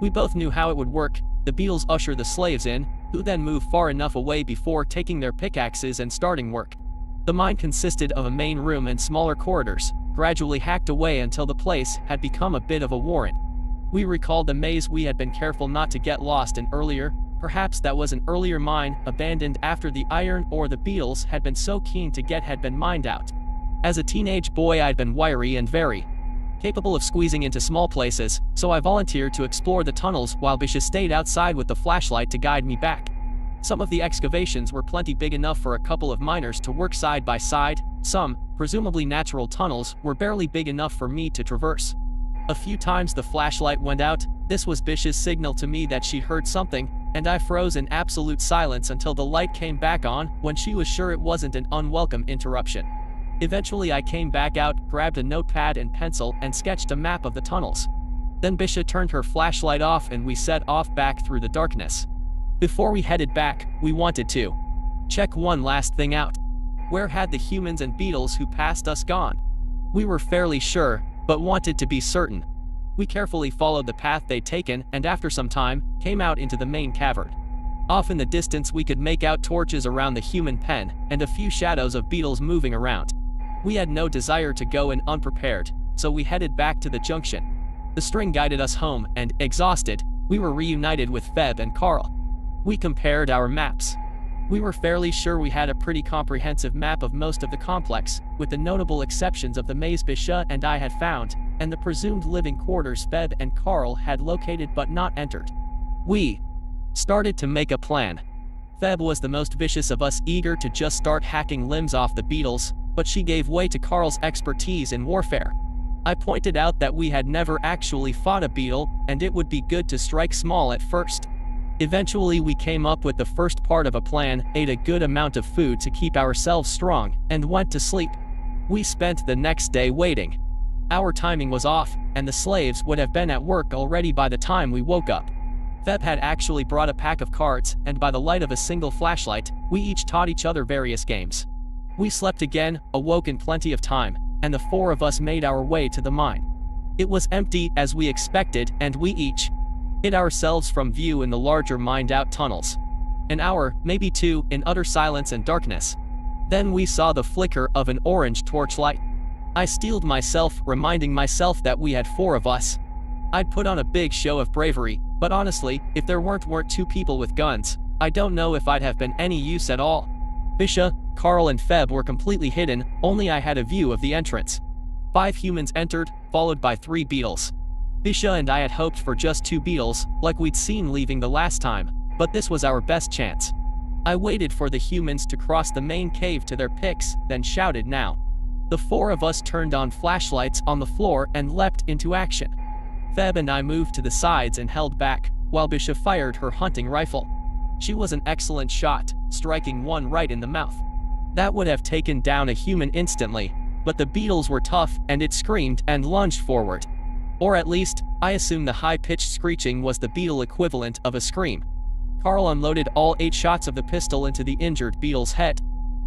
We both knew how it would work, the beetles usher the slaves in, who then move far enough away before taking their pickaxes and starting work. The mine consisted of a main room and smaller corridors, gradually hacked away until the place had become a bit of a warren. We recalled the maze we had been careful not to get lost in earlier, perhaps that was an earlier mine abandoned after the iron or the beetles had been so keen to get had been mined out. As a teenage boy I'd been wiry and very, capable of squeezing into small places, so I volunteered to explore the tunnels while Bisha stayed outside with the flashlight to guide me back. Some of the excavations were plenty big enough for a couple of miners to work side by side, some, presumably natural tunnels, were barely big enough for me to traverse. A few times the flashlight went out, this was Bish's signal to me that she heard something, and I froze in absolute silence until the light came back on when she was sure it wasn't an unwelcome interruption. Eventually I came back out, grabbed a notepad and pencil, and sketched a map of the tunnels. Then Bisha turned her flashlight off and we set off back through the darkness. Before we headed back, we wanted to check one last thing out. Where had the humans and beetles who passed us gone? We were fairly sure, but wanted to be certain. We carefully followed the path they'd taken and after some time, came out into the main cavern. Off in the distance we could make out torches around the human pen and a few shadows of beetles moving around. We had no desire to go in unprepared, so we headed back to the junction. The string guided us home, and, exhausted, we were reunited with Feb and Carl. We compared our maps. We were fairly sure we had a pretty comprehensive map of most of the complex, with the notable exceptions of the maze Bisha and I had found, and the presumed living quarters Feb and Carl had located but not entered. We started to make a plan. Feb was the most vicious of us eager to just start hacking limbs off the beetles, but she gave way to Carl's expertise in warfare. I pointed out that we had never actually fought a beetle, and it would be good to strike small at first. Eventually we came up with the first part of a plan, ate a good amount of food to keep ourselves strong, and went to sleep. We spent the next day waiting. Our timing was off, and the slaves would have been at work already by the time we woke up. Feb had actually brought a pack of cards, and by the light of a single flashlight, we each taught each other various games. We slept again, awoke in plenty of time, and the four of us made our way to the mine. It was empty as we expected, and we each hid ourselves from view in the larger mined-out tunnels. An hour, maybe two, in utter silence and darkness. Then we saw the flicker of an orange torchlight. I steeled myself, reminding myself that we had four of us. I'd put on a big show of bravery, but honestly, if there weren't weren't two people with guns, I don't know if I'd have been any use at all. Bisha, Carl and Feb were completely hidden, only I had a view of the entrance. Five humans entered, followed by three beetles. Bisha and I had hoped for just two beetles, like we'd seen leaving the last time, but this was our best chance. I waited for the humans to cross the main cave to their picks, then shouted now. The four of us turned on flashlights on the floor and leapt into action. Feb and I moved to the sides and held back, while Bisha fired her hunting rifle. She was an excellent shot, striking one right in the mouth. That would have taken down a human instantly, but the beetles were tough and it screamed and lunged forward. Or at least, I assume the high-pitched screeching was the beetle equivalent of a scream. Carl unloaded all eight shots of the pistol into the injured beetle's head.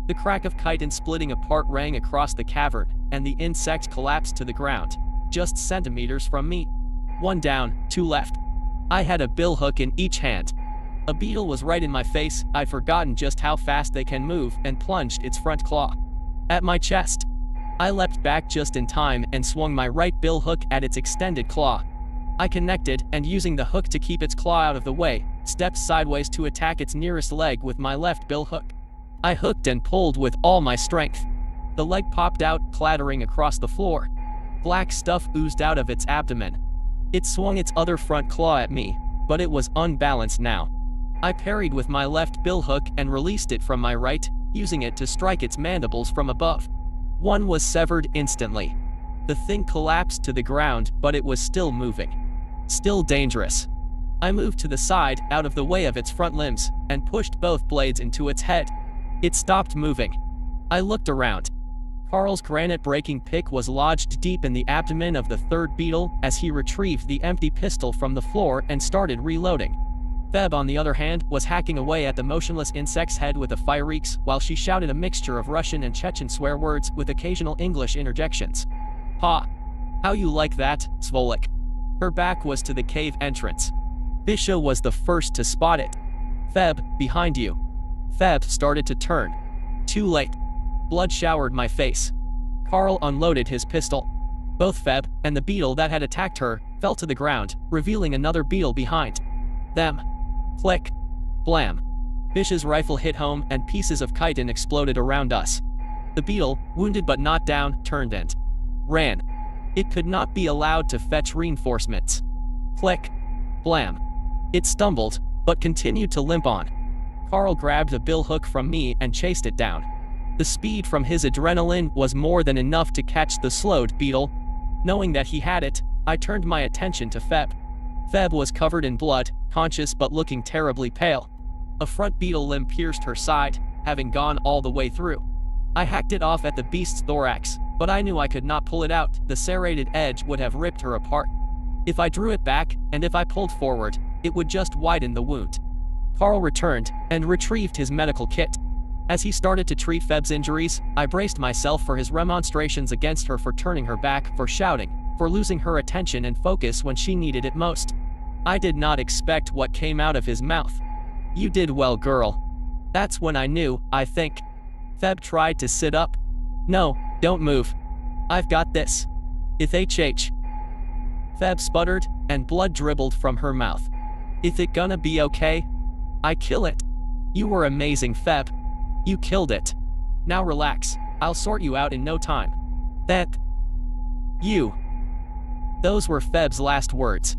The crack of chitin splitting apart rang across the cavern, and the insect collapsed to the ground, just centimeters from me. One down, two left. I had a billhook in each hand. A beetle was right in my face, I'd forgotten just how fast they can move, and plunged its front claw. At my chest. I leapt back just in time and swung my right bill hook at its extended claw. I connected, and using the hook to keep its claw out of the way, stepped sideways to attack its nearest leg with my left bill hook. I hooked and pulled with all my strength. The leg popped out, clattering across the floor. Black stuff oozed out of its abdomen. It swung its other front claw at me, but it was unbalanced now. I parried with my left bill hook and released it from my right, using it to strike its mandibles from above. One was severed instantly. The thing collapsed to the ground, but it was still moving. Still dangerous. I moved to the side, out of the way of its front limbs, and pushed both blades into its head. It stopped moving. I looked around. Carl's granite-breaking pick was lodged deep in the abdomen of the third beetle as he retrieved the empty pistol from the floor and started reloading. Feb, on the other hand, was hacking away at the motionless insect's head with a fire axe while she shouted a mixture of Russian and Chechen swear words with occasional English interjections. Ha! How you like that, Svolik? Her back was to the cave entrance. Bisha was the first to spot it. Feb, behind you. Feb started to turn. Too late. Blood showered my face. Carl unloaded his pistol. Both Feb and the beetle that had attacked her fell to the ground, revealing another beetle behind them. Click. Blam. Bish's rifle hit home and pieces of chitin exploded around us. The beetle, wounded but not down, turned and ran. It could not be allowed to fetch reinforcements. Click. Blam. It stumbled, but continued to limp on. Carl grabbed a billhook from me and chased it down. The speed from his adrenaline was more than enough to catch the slowed beetle. Knowing that he had it, I turned my attention to Feb. Feb was covered in blood, conscious but looking terribly pale. A front beetle limb pierced her side, having gone all the way through. I hacked it off at the beast's thorax, but I knew I could not pull it out, the serrated edge would have ripped her apart. If I drew it back, and if I pulled forward, it would just widen the wound. Carl returned, and retrieved his medical kit. As he started to treat Feb's injuries, I braced myself for his remonstrations against her for turning her back, for shouting, for losing her attention and focus when she needed it most. I did not expect what came out of his mouth. You did well, girl. That's when I knew, I think. Feb tried to sit up. No, don't move. I've got this. If HH. Feb sputtered, and blood dribbled from her mouth. Is it gonna be okay? I kill it. You were amazing, Feb. You killed it. Now relax, I'll sort you out in no time. That. You. Those were Feb's last words.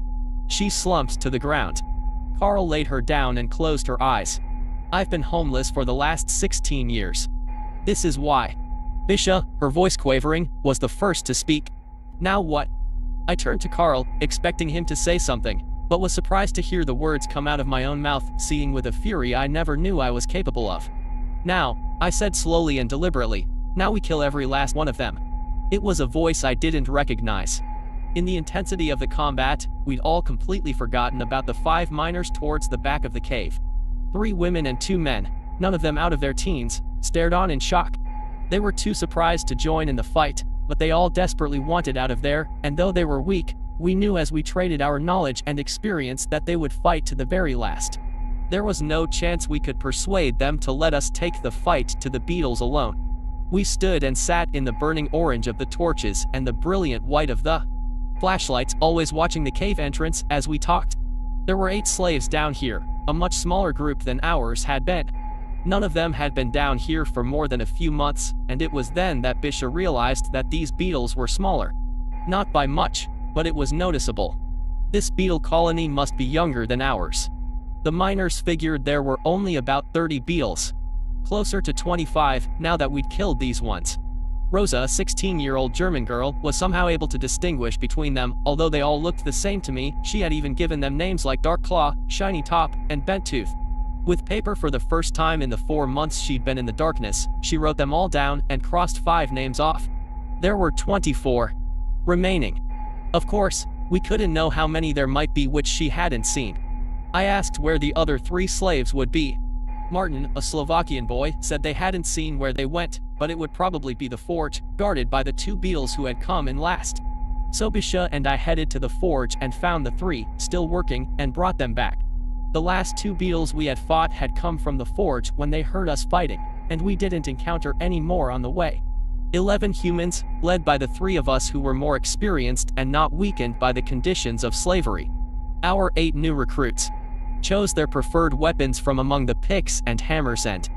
She slumped to the ground. Carl laid her down and closed her eyes. I've been homeless for the last 16 years. This is why. Bisha, her voice quavering, was the first to speak. Now what? I turned to Carl, expecting him to say something, but was surprised to hear the words come out of my own mouth, seeing with a fury I never knew I was capable of. Now, I said slowly and deliberately, now we kill every last one of them. It was a voice I didn't recognize. In the intensity of the combat, we'd all completely forgotten about the five miners towards the back of the cave. Three women and two men, none of them out of their teens, stared on in shock. They were too surprised to join in the fight, but they all desperately wanted out of there, and though they were weak, we knew as we traded our knowledge and experience that they would fight to the very last. There was no chance we could persuade them to let us take the fight to the beetles alone. We stood and sat in the burning orange of the torches and the brilliant white of the flashlights, always watching the cave entrance as we talked. There were eight slaves down here, a much smaller group than ours had been. None of them had been down here for more than a few months, and it was then that Bisha realized that these beetles were smaller. Not by much, but it was noticeable. This beetle colony must be younger than ours. The miners figured there were only about 30 beetles. Closer to 25 now that we'd killed these ones. Rosa, a 16-year-old German girl, was somehow able to distinguish between them, although they all looked the same to me, she had even given them names like Dark Claw, Shiny Top, and Bent Tooth. With paper for the first time in the four months she'd been in the darkness, she wrote them all down and crossed five names off. There were 24 remaining. Of course, we couldn't know how many there might be which she hadn't seen. I asked where the other three slaves would be. Martin, a Slovakian boy, said they hadn't seen where they went, but it would probably be the forge, guarded by the two beetles who had come in last. So Bisha and I headed to the forge and found the three, still working, and brought them back. The last two beetles we had fought had come from the forge when they heard us fighting, and we didn't encounter any more on the way. Eleven humans, led by the three of us who were more experienced and not weakened by the conditions of slavery. Our eight new recruits chose their preferred weapons from among the picks and hammers and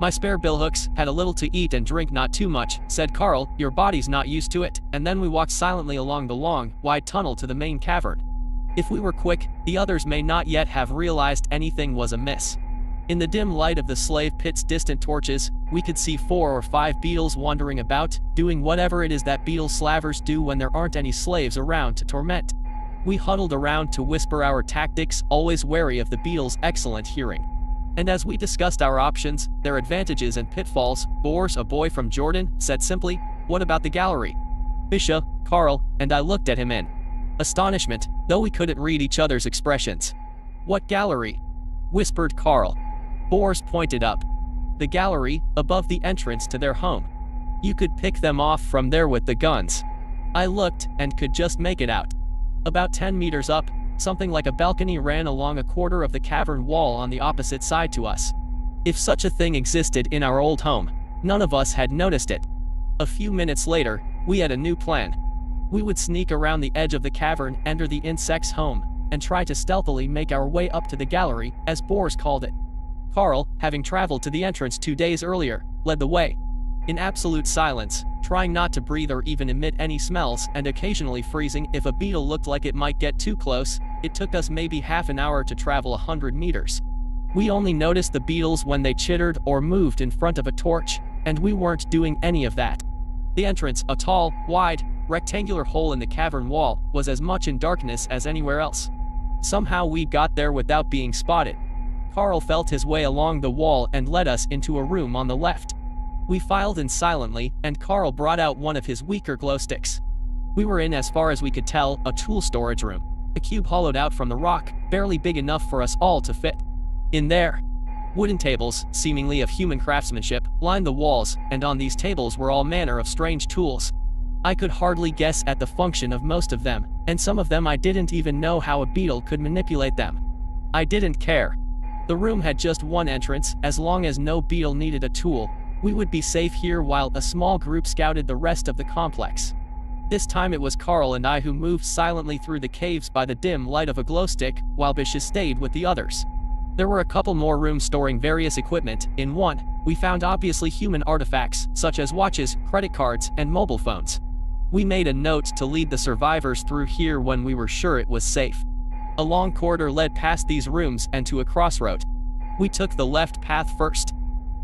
my spare billhooks had a little to eat and drink not too much, said Carl, your body's not used to it, and then we walked silently along the long, wide tunnel to the main cavern. If we were quick, the others may not yet have realized anything was amiss. In the dim light of the slave pit's distant torches, we could see four or five beetles wandering about, doing whatever it is that beetle slavers do when there aren't any slaves around to torment. We huddled around to whisper our tactics, always wary of the beetle's excellent hearing. And as we discussed our options, their advantages and pitfalls, Boris, a boy from Jordan, said simply, What about the gallery? Bisha, Carl, and I looked at him in astonishment, though we couldn't read each other's expressions. What gallery? whispered Carl. Boris pointed up. The gallery, above the entrance to their home. You could pick them off from there with the guns. I looked and could just make it out. About 10 meters up, something like a balcony ran along a quarter of the cavern wall on the opposite side to us. If such a thing existed in our old home, none of us had noticed it. A few minutes later, we had a new plan. We would sneak around the edge of the cavern, enter the insect's home, and try to stealthily make our way up to the gallery, as Boris called it. Carl, having traveled to the entrance two days earlier, led the way. In absolute silence, trying not to breathe or even emit any smells, and occasionally freezing if a beetle looked like it might get too close, it took us maybe half an hour to travel a hundred meters. We only noticed the beetles when they chittered or moved in front of a torch, and we weren't doing any of that. The entrance, a tall, wide, rectangular hole in the cavern wall, was as much in darkness as anywhere else. Somehow we got there without being spotted. Carl felt his way along the wall and led us into a room on the left. We filed in silently, and Carl brought out one of his weaker glow sticks. We were in, as far as we could tell, a tool storage room. A cube hollowed out from the rock, barely big enough for us all to fit. In there, wooden tables, seemingly of human craftsmanship, lined the walls, and on these tables were all manner of strange tools. I could hardly guess at the function of most of them, and some of them I didn't even know how a beetle could manipulate them. I didn't care. The room had just one entrance, as long as no beetle needed a tool, we would be safe here while a small group scouted the rest of the complex. This time it was Carl and I who moved silently through the caves by the dim light of a glow stick, while Bisha stayed with the others. There were a couple more rooms storing various equipment. In one, we found obviously human artifacts, such as watches, credit cards, and mobile phones. We made a note to lead the survivors through here when we were sure it was safe. A long corridor led past these rooms and to a crossroad. We took the left path first.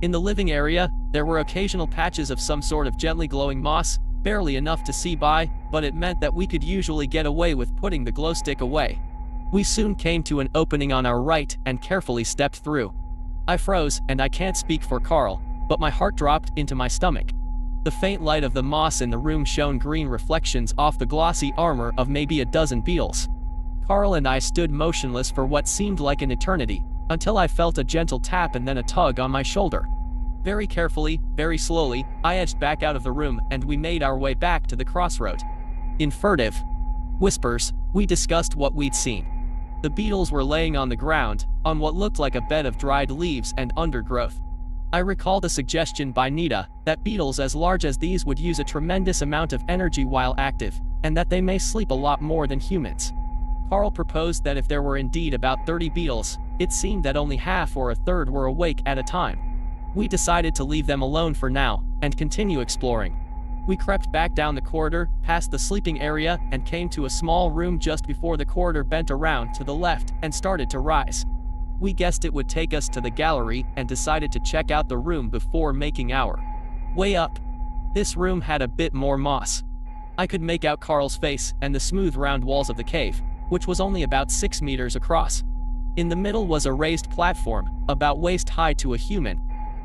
In the living area, there were occasional patches of some sort of gently glowing moss, barely enough to see by, but it meant that we could usually get away with putting the glow stick away. We soon came to an opening on our right and carefully stepped through. I froze, and I can't speak for Carl, but my heart dropped into my stomach. The faint light of the moss in the room shone green reflections off the glossy armor of maybe a dozen beetles. Carl and I stood motionless for what seemed like an eternity, until I felt a gentle tap and then a tug on my shoulder. Very carefully, very slowly, I edged back out of the room and we made our way back to the crossroad. In furtive whispers, we discussed what we'd seen. The beetles were laying on the ground, on what looked like a bed of dried leaves and undergrowth. I recalled a suggestion by Nita that beetles as large as these would use a tremendous amount of energy while active, and that they may sleep a lot more than humans. Carl proposed that if there were indeed about 30 beetles, it seemed that only half or a third were awake at a time. We decided to leave them alone for now, and continue exploring. We crept back down the corridor, past the sleeping area, and came to a small room just before the corridor bent around to the left and started to rise. We guessed it would take us to the gallery and decided to check out the room before making our way up. This room had a bit more moss. I could make out Carl's face and the smooth round walls of the cave, which was only about 6 meters across. In the middle was a raised platform, about waist high to a human.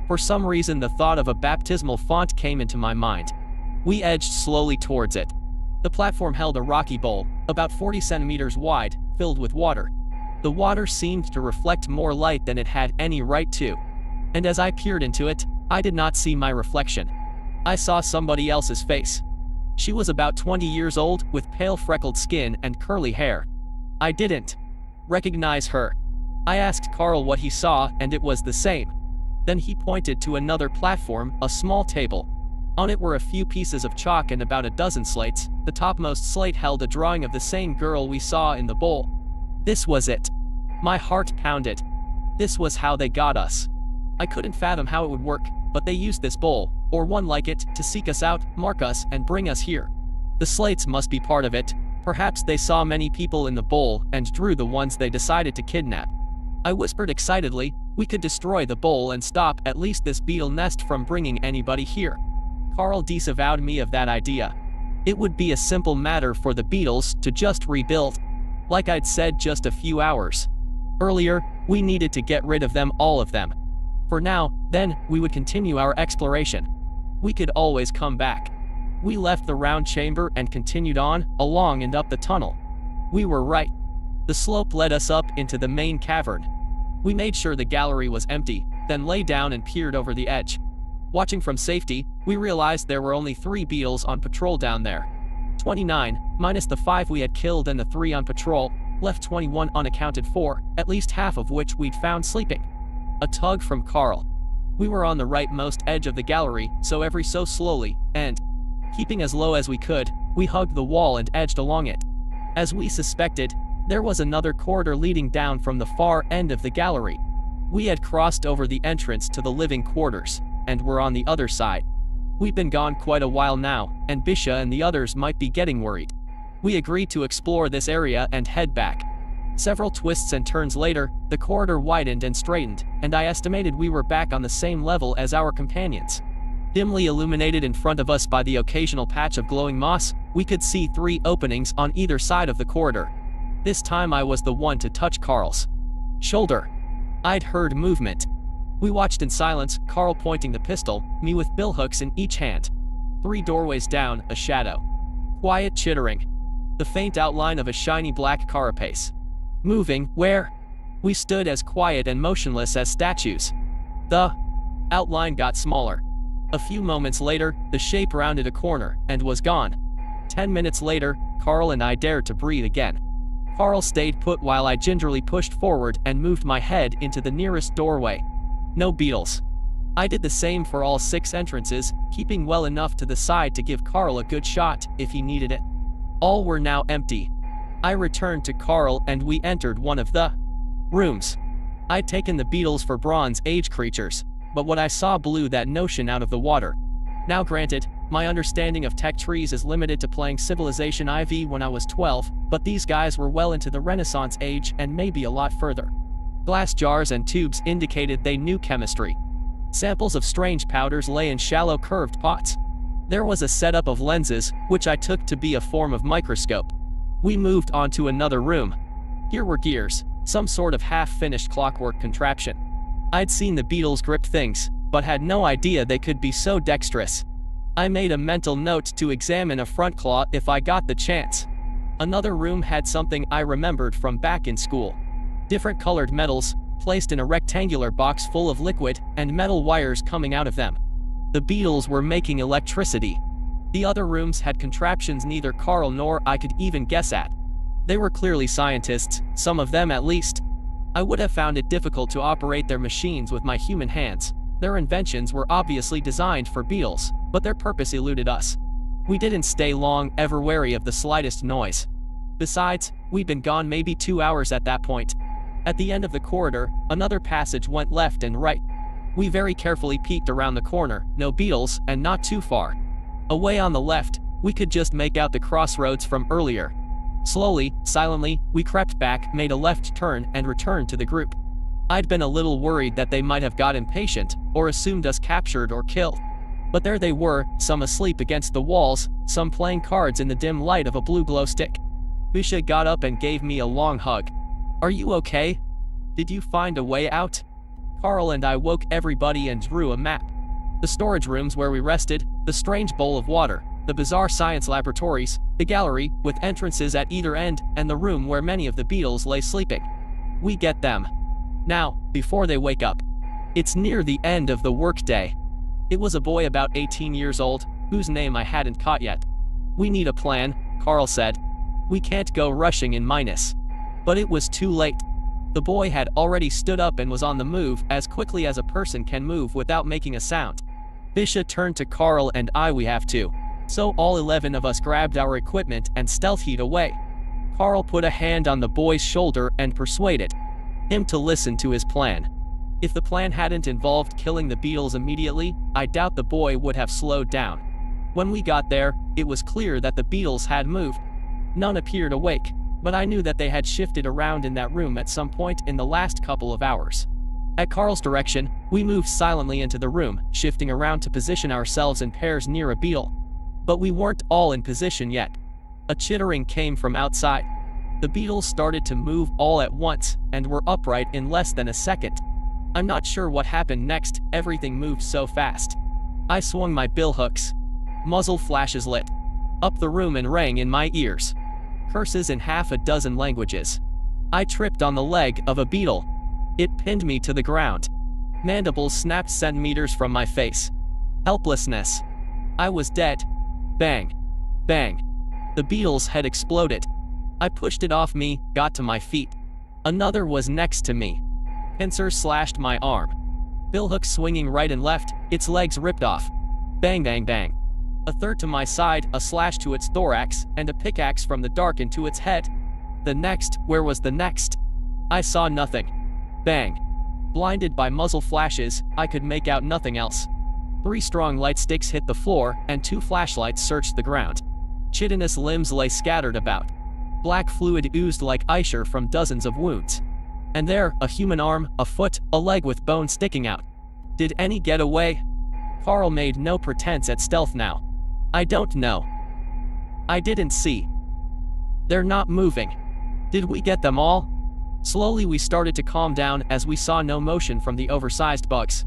For some reason the thought of a baptismal font came into my mind. We edged slowly towards it. The platform held a rocky bowl, about 40 centimeters wide, filled with water. The water seemed to reflect more light than it had any right to. And as I peered into it, I did not see my reflection. I saw somebody else's face. She was about 20 years old, with pale freckled skin and curly hair. I didn't recognize her. I asked Carl what he saw, and it was the same. Then he pointed to another platform, a small table, on it were a few pieces of chalk and about a dozen slates. The topmost slate held a drawing of the same girl we saw in the bowl. This was it. My heart pounded. This was how they got us. I couldn't fathom how it would work, but they used this bowl, or one like it, to seek us out, mark us, and bring us here. The slates must be part of it. Perhaps they saw many people in the bowl and drew the ones they decided to kidnap. I whispered excitedly, we could destroy the bowl and stop at least this beetle nest from bringing anybody here. Carl disavowed me of that idea. It would be a simple matter for the beetles to just rebuild. Like I'd said just a few hours. Earlier, we needed to get rid of them all of them. For now, then, we would continue our exploration. We could always come back. We left the round chamber and continued on, along and up the tunnel. We were right. The slope led us up into the main cavern. We made sure the gallery was empty, then lay down and peered over the edge. Watching from safety, we realized there were only three beetles on patrol down there. 29, minus the five we had killed and the three on patrol, left 21 unaccounted for, at least half of which we'd found sleeping. A tug from Carl. We were on the rightmost edge of the gallery, so every so slowly, and, keeping as low as we could, we hugged the wall and edged along it. As we suspected, there was another corridor leading down from the far end of the gallery. We had crossed over the entrance to the living quarters and we're on the other side. We've been gone quite a while now, and Bisha and the others might be getting worried. We agreed to explore this area and head back. Several twists and turns later, the corridor widened and straightened, and I estimated we were back on the same level as our companions. Dimly illuminated in front of us by the occasional patch of glowing moss, we could see three openings on either side of the corridor. This time I was the one to touch Carl's shoulder. I'd heard movement, we watched in silence, Carl pointing the pistol, me with billhooks in each hand. Three doorways down, a shadow. Quiet chittering. The faint outline of a shiny black carapace. Moving, where? We stood as quiet and motionless as statues. The outline got smaller. A few moments later, the shape rounded a corner and was gone. Ten minutes later, Carl and I dared to breathe again. Carl stayed put while I gingerly pushed forward and moved my head into the nearest doorway. No beetles. I did the same for all six entrances, keeping well enough to the side to give Carl a good shot if he needed it. All were now empty. I returned to Carl and we entered one of the rooms. I'd taken the beetles for Bronze Age creatures, but what I saw blew that notion out of the water. Now granted, my understanding of tech trees is limited to playing Civilization IV when I was 12, but these guys were well into the Renaissance age and maybe a lot further. Glass jars and tubes indicated they knew chemistry. Samples of strange powders lay in shallow curved pots. There was a setup of lenses, which I took to be a form of microscope. We moved on to another room. Here were gears, some sort of half-finished clockwork contraption. I'd seen the beetles grip things, but had no idea they could be so dexterous. I made a mental note to examine a front claw if I got the chance. Another room had something I remembered from back in school. Different colored metals, placed in a rectangular box full of liquid, and metal wires coming out of them. The beetles were making electricity. The other rooms had contraptions neither Carl nor I could even guess at. They were clearly scientists, some of them at least. I would have found it difficult to operate their machines with my human hands. Their inventions were obviously designed for beetles, but their purpose eluded us. We didn't stay long, ever wary of the slightest noise. Besides, we'd been gone maybe two hours at that point. At the end of the corridor, another passage went left and right. We very carefully peeked around the corner, no beetles, and not too far. Away on the left, we could just make out the crossroads from earlier. Slowly, silently, we crept back, made a left turn, and returned to the group. I'd been a little worried that they might have got impatient, or assumed us captured or killed. But there they were, some asleep against the walls, some playing cards in the dim light of a blue glow stick. Bisha got up and gave me a long hug. Are you okay? Did you find a way out? Carl and I woke everybody and drew a map. The storage rooms where we rested, the strange bowl of water, the bizarre science laboratories, the gallery, with entrances at either end, and the room where many of the beetles lay sleeping. We get them. Now, before they wake up. It's near the end of the workday. It was a boy about 18 years old, whose name I hadn't caught yet. We need a plan, Carl said. We can't go rushing in minus. But it was too late. The boy had already stood up and was on the move as quickly as a person can move without making a sound. Bisha turned to Carl and I we have to. So all 11 of us grabbed our equipment and stealthied away. Carl put a hand on the boy's shoulder and persuaded him to listen to his plan. If the plan hadn't involved killing the beetles immediately, I doubt the boy would have slowed down. When we got there, it was clear that the beetles had moved. None appeared awake, but I knew that they had shifted around in that room at some point in the last couple of hours. At Carl's direction, we moved silently into the room, shifting around to position ourselves in pairs near a beetle. But we weren't all in position yet. A chittering came from outside. The beetles started to move all at once and were upright in less than a second. I'm not sure what happened next, everything moved so fast. I swung my billhooks. Muzzle flashes lit. Up the room and rang in my ears. Curses in half a dozen languages. I tripped on the leg of a beetle. It pinned me to the ground. Mandibles snapped centimeters from my face. Helplessness. I was dead. Bang. Bang. The beetle's head exploded. I pushed it off me, got to my feet. Another was next to me. Pincer slashed my arm. Billhook swinging right and left, its legs ripped off. Bang bang bang. A third to my side, a slash to its thorax, and a pickaxe from the dark into its head. The next, where was the next? I saw nothing. Bang. Blinded by muzzle flashes, I could make out nothing else. Three strong light sticks hit the floor, and two flashlights searched the ground. Chitinous limbs lay scattered about. Black fluid oozed like ichor from dozens of wounds. And there, a human arm, a foot, a leg with bone sticking out. Did any get away? Carl made no pretense at stealth now. I don't know. I didn't see. They're not moving. Did we get them all? Slowly we started to calm down as we saw no motion from the oversized bugs.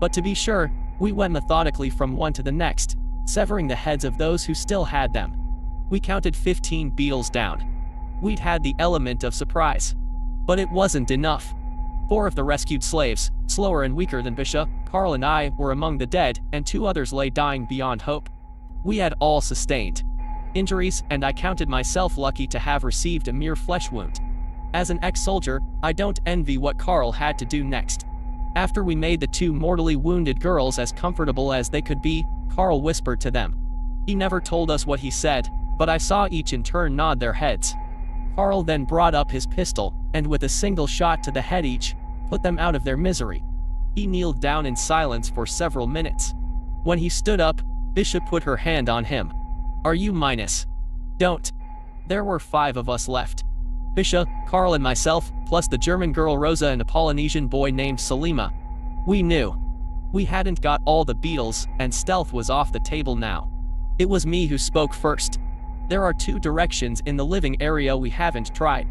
But to be sure, we went methodically from one to the next, severing the heads of those who still had them. We counted 15 beetles down. We'd had the element of surprise. But it wasn't enough. Four of the rescued slaves, slower and weaker than Bisha, Carl and I, were among the dead, and two others lay dying beyond hope. We had all sustained injuries, and I counted myself lucky to have received a mere flesh wound. As an ex-soldier, I don't envy what Carl had to do next. After we made the two mortally wounded girls as comfortable as they could be, Carl whispered to them. He never told us what he said, but I saw each in turn nod their heads. Carl then brought up his pistol, and with a single shot to the head each, put them out of their misery. He kneeled down in silence for several minutes. When he stood up, Bisha put her hand on him. Are you minus? Don't. There were five of us left. Bisha, Carl and myself, plus the German girl Rosa and a Polynesian boy named Salima. We knew. We hadn't got all the beetles, and stealth was off the table now. It was me who spoke first. There are two directions in the living area we haven't tried.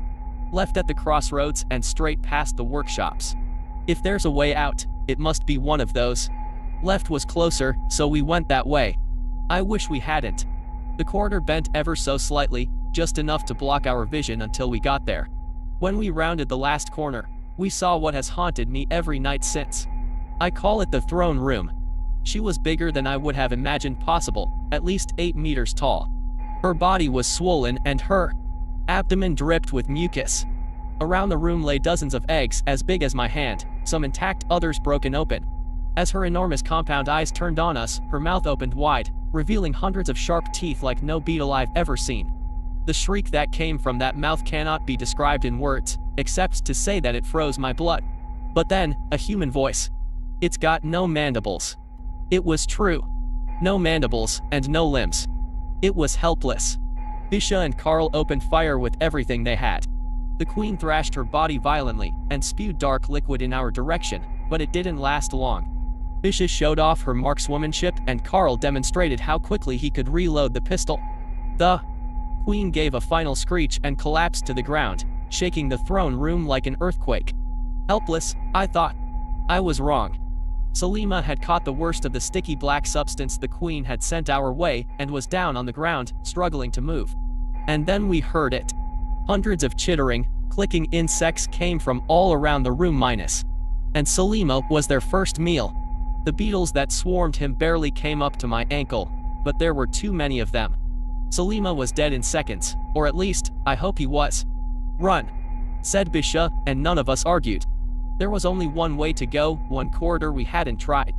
Left at the crossroads and straight past the workshops. If there's a way out, it must be one of those. Left was closer, so we went that way. I wish we hadn't. The corridor bent ever so slightly, just enough to block our vision until we got there. When we rounded the last corner, we saw what has haunted me every night since. I call it the throne room. She was bigger than I would have imagined possible, at least 8 meters tall. Her body was swollen and her abdomen dripped with mucus. Around the room lay dozens of eggs as big as my hand, some intact, others broken open. As her enormous compound eyes turned on us, her mouth opened wide, revealing hundreds of sharp teeth like no beetle I've ever seen. The shriek that came from that mouth cannot be described in words, except to say that it froze my blood. But then, a human voice. It's got no mandibles. It was true. No mandibles, and no limbs. It was helpless. Bisha and Carl opened fire with everything they had. The queen thrashed her body violently and spewed dark liquid in our direction, but it didn't last long. Bisha showed off her markswomanship and Carl demonstrated how quickly he could reload the pistol. The Queen gave a final screech and collapsed to the ground, shaking the throne room like an earthquake. Helpless, I thought. I was wrong. Salima had caught the worst of the sticky black substance the queen had sent our way and was down on the ground, struggling to move. And then we heard it. Hundreds of chittering, clicking insects came from all around the room minus. And Salima was their first meal. The beetles that swarmed him barely came up to my ankle, but there were too many of them. Salima was dead in seconds, or at least, I hope he was. Run, said Bisha, and none of us argued. There was only one way to go, one corridor we hadn't tried.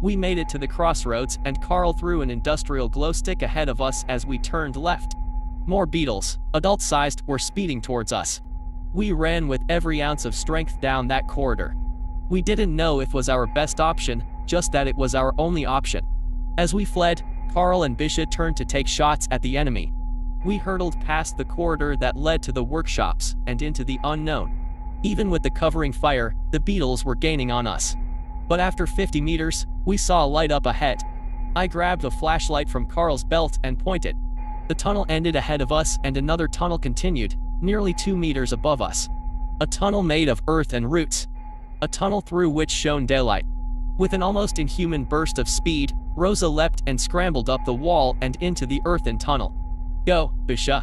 We made it to the crossroads and Carl threw an industrial glow stick ahead of us as we turned left. More beetles, adult-sized, were speeding towards us. We ran with every ounce of strength down that corridor. We didn't know if was our best option, just that it was our only option. As we fled, Carl and Bisha turned to take shots at the enemy. We hurtled past the corridor that led to the workshops and into the unknown. Even with the covering fire, the beetles were gaining on us. But after 50 meters, we saw a light up ahead. I grabbed a flashlight from Carl's belt and pointed. The tunnel ended ahead of us and another tunnel continued, nearly 2 meters above us. A tunnel made of earth and roots. A tunnel through which shone daylight. With an almost inhuman burst of speed, Rosa leapt and scrambled up the wall and into the earthen tunnel. Go, Bisha.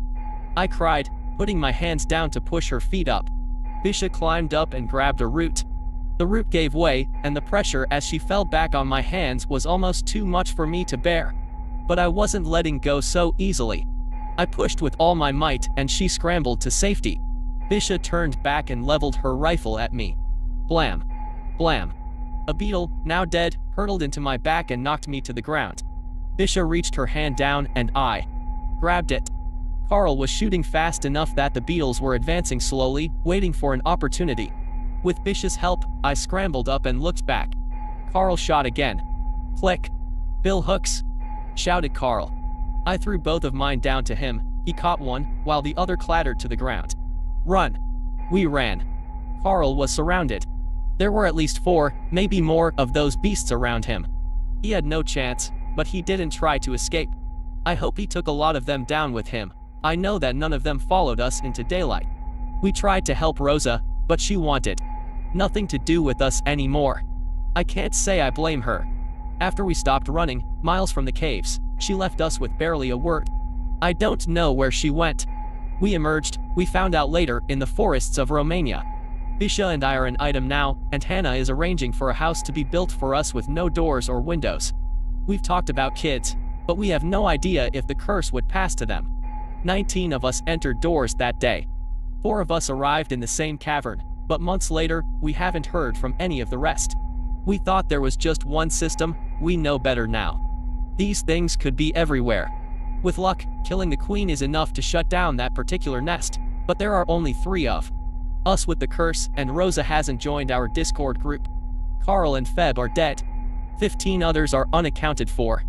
I cried, putting my hands down to push her feet up. Bisha climbed up and grabbed a root. The root gave way, and the pressure as she fell back on my hands was almost too much for me to bear. But I wasn't letting go so easily. I pushed with all my might and she scrambled to safety. Bisha turned back and leveled her rifle at me. Blam. Blam. A beetle, now dead, hurtled into my back and knocked me to the ground. Bisha reached her hand down and I grabbed it. Carl was shooting fast enough that the beetles were advancing slowly, waiting for an opportunity. With Bisha's help, I scrambled up and looked back. Carl shot again. Click. Bill hooks. Shouted Carl. I threw both of mine down to him, he caught one, while the other clattered to the ground. Run. We ran. Carl was surrounded. There were at least four, maybe more, of those beasts around him. He had no chance, but he didn't try to escape. I hope he took a lot of them down with him. I know that none of them followed us into daylight. We tried to help Rosa, but she wanted nothing to do with us anymore. I can't say I blame her. After we stopped running, miles from the caves, she left us with barely a word. I don't know where she went. We emerged, we found out later, in the forests of Romania. Bisha and I are an item now, and Hannah is arranging for a house to be built for us with no doors or windows. We've talked about kids, but we have no idea if the curse would pass to them. 19 of us entered doors that day. Four of us arrived in the same cavern, but months later, we haven't heard from any of the rest. We thought there was just one system, we know better now. These things could be everywhere. With luck, killing the queen is enough to shut down that particular nest, but there are only three of Us with the curse, and Rosa hasn't joined our Discord group. Carl and Feb are dead. 15 others are unaccounted for.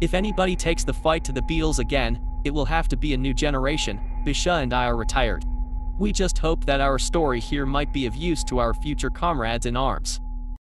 If anybody takes the fight to the beetles again, it will have to be a new generation. Bisha and I are retired. We just hope that our story here might be of use to our future comrades in arms.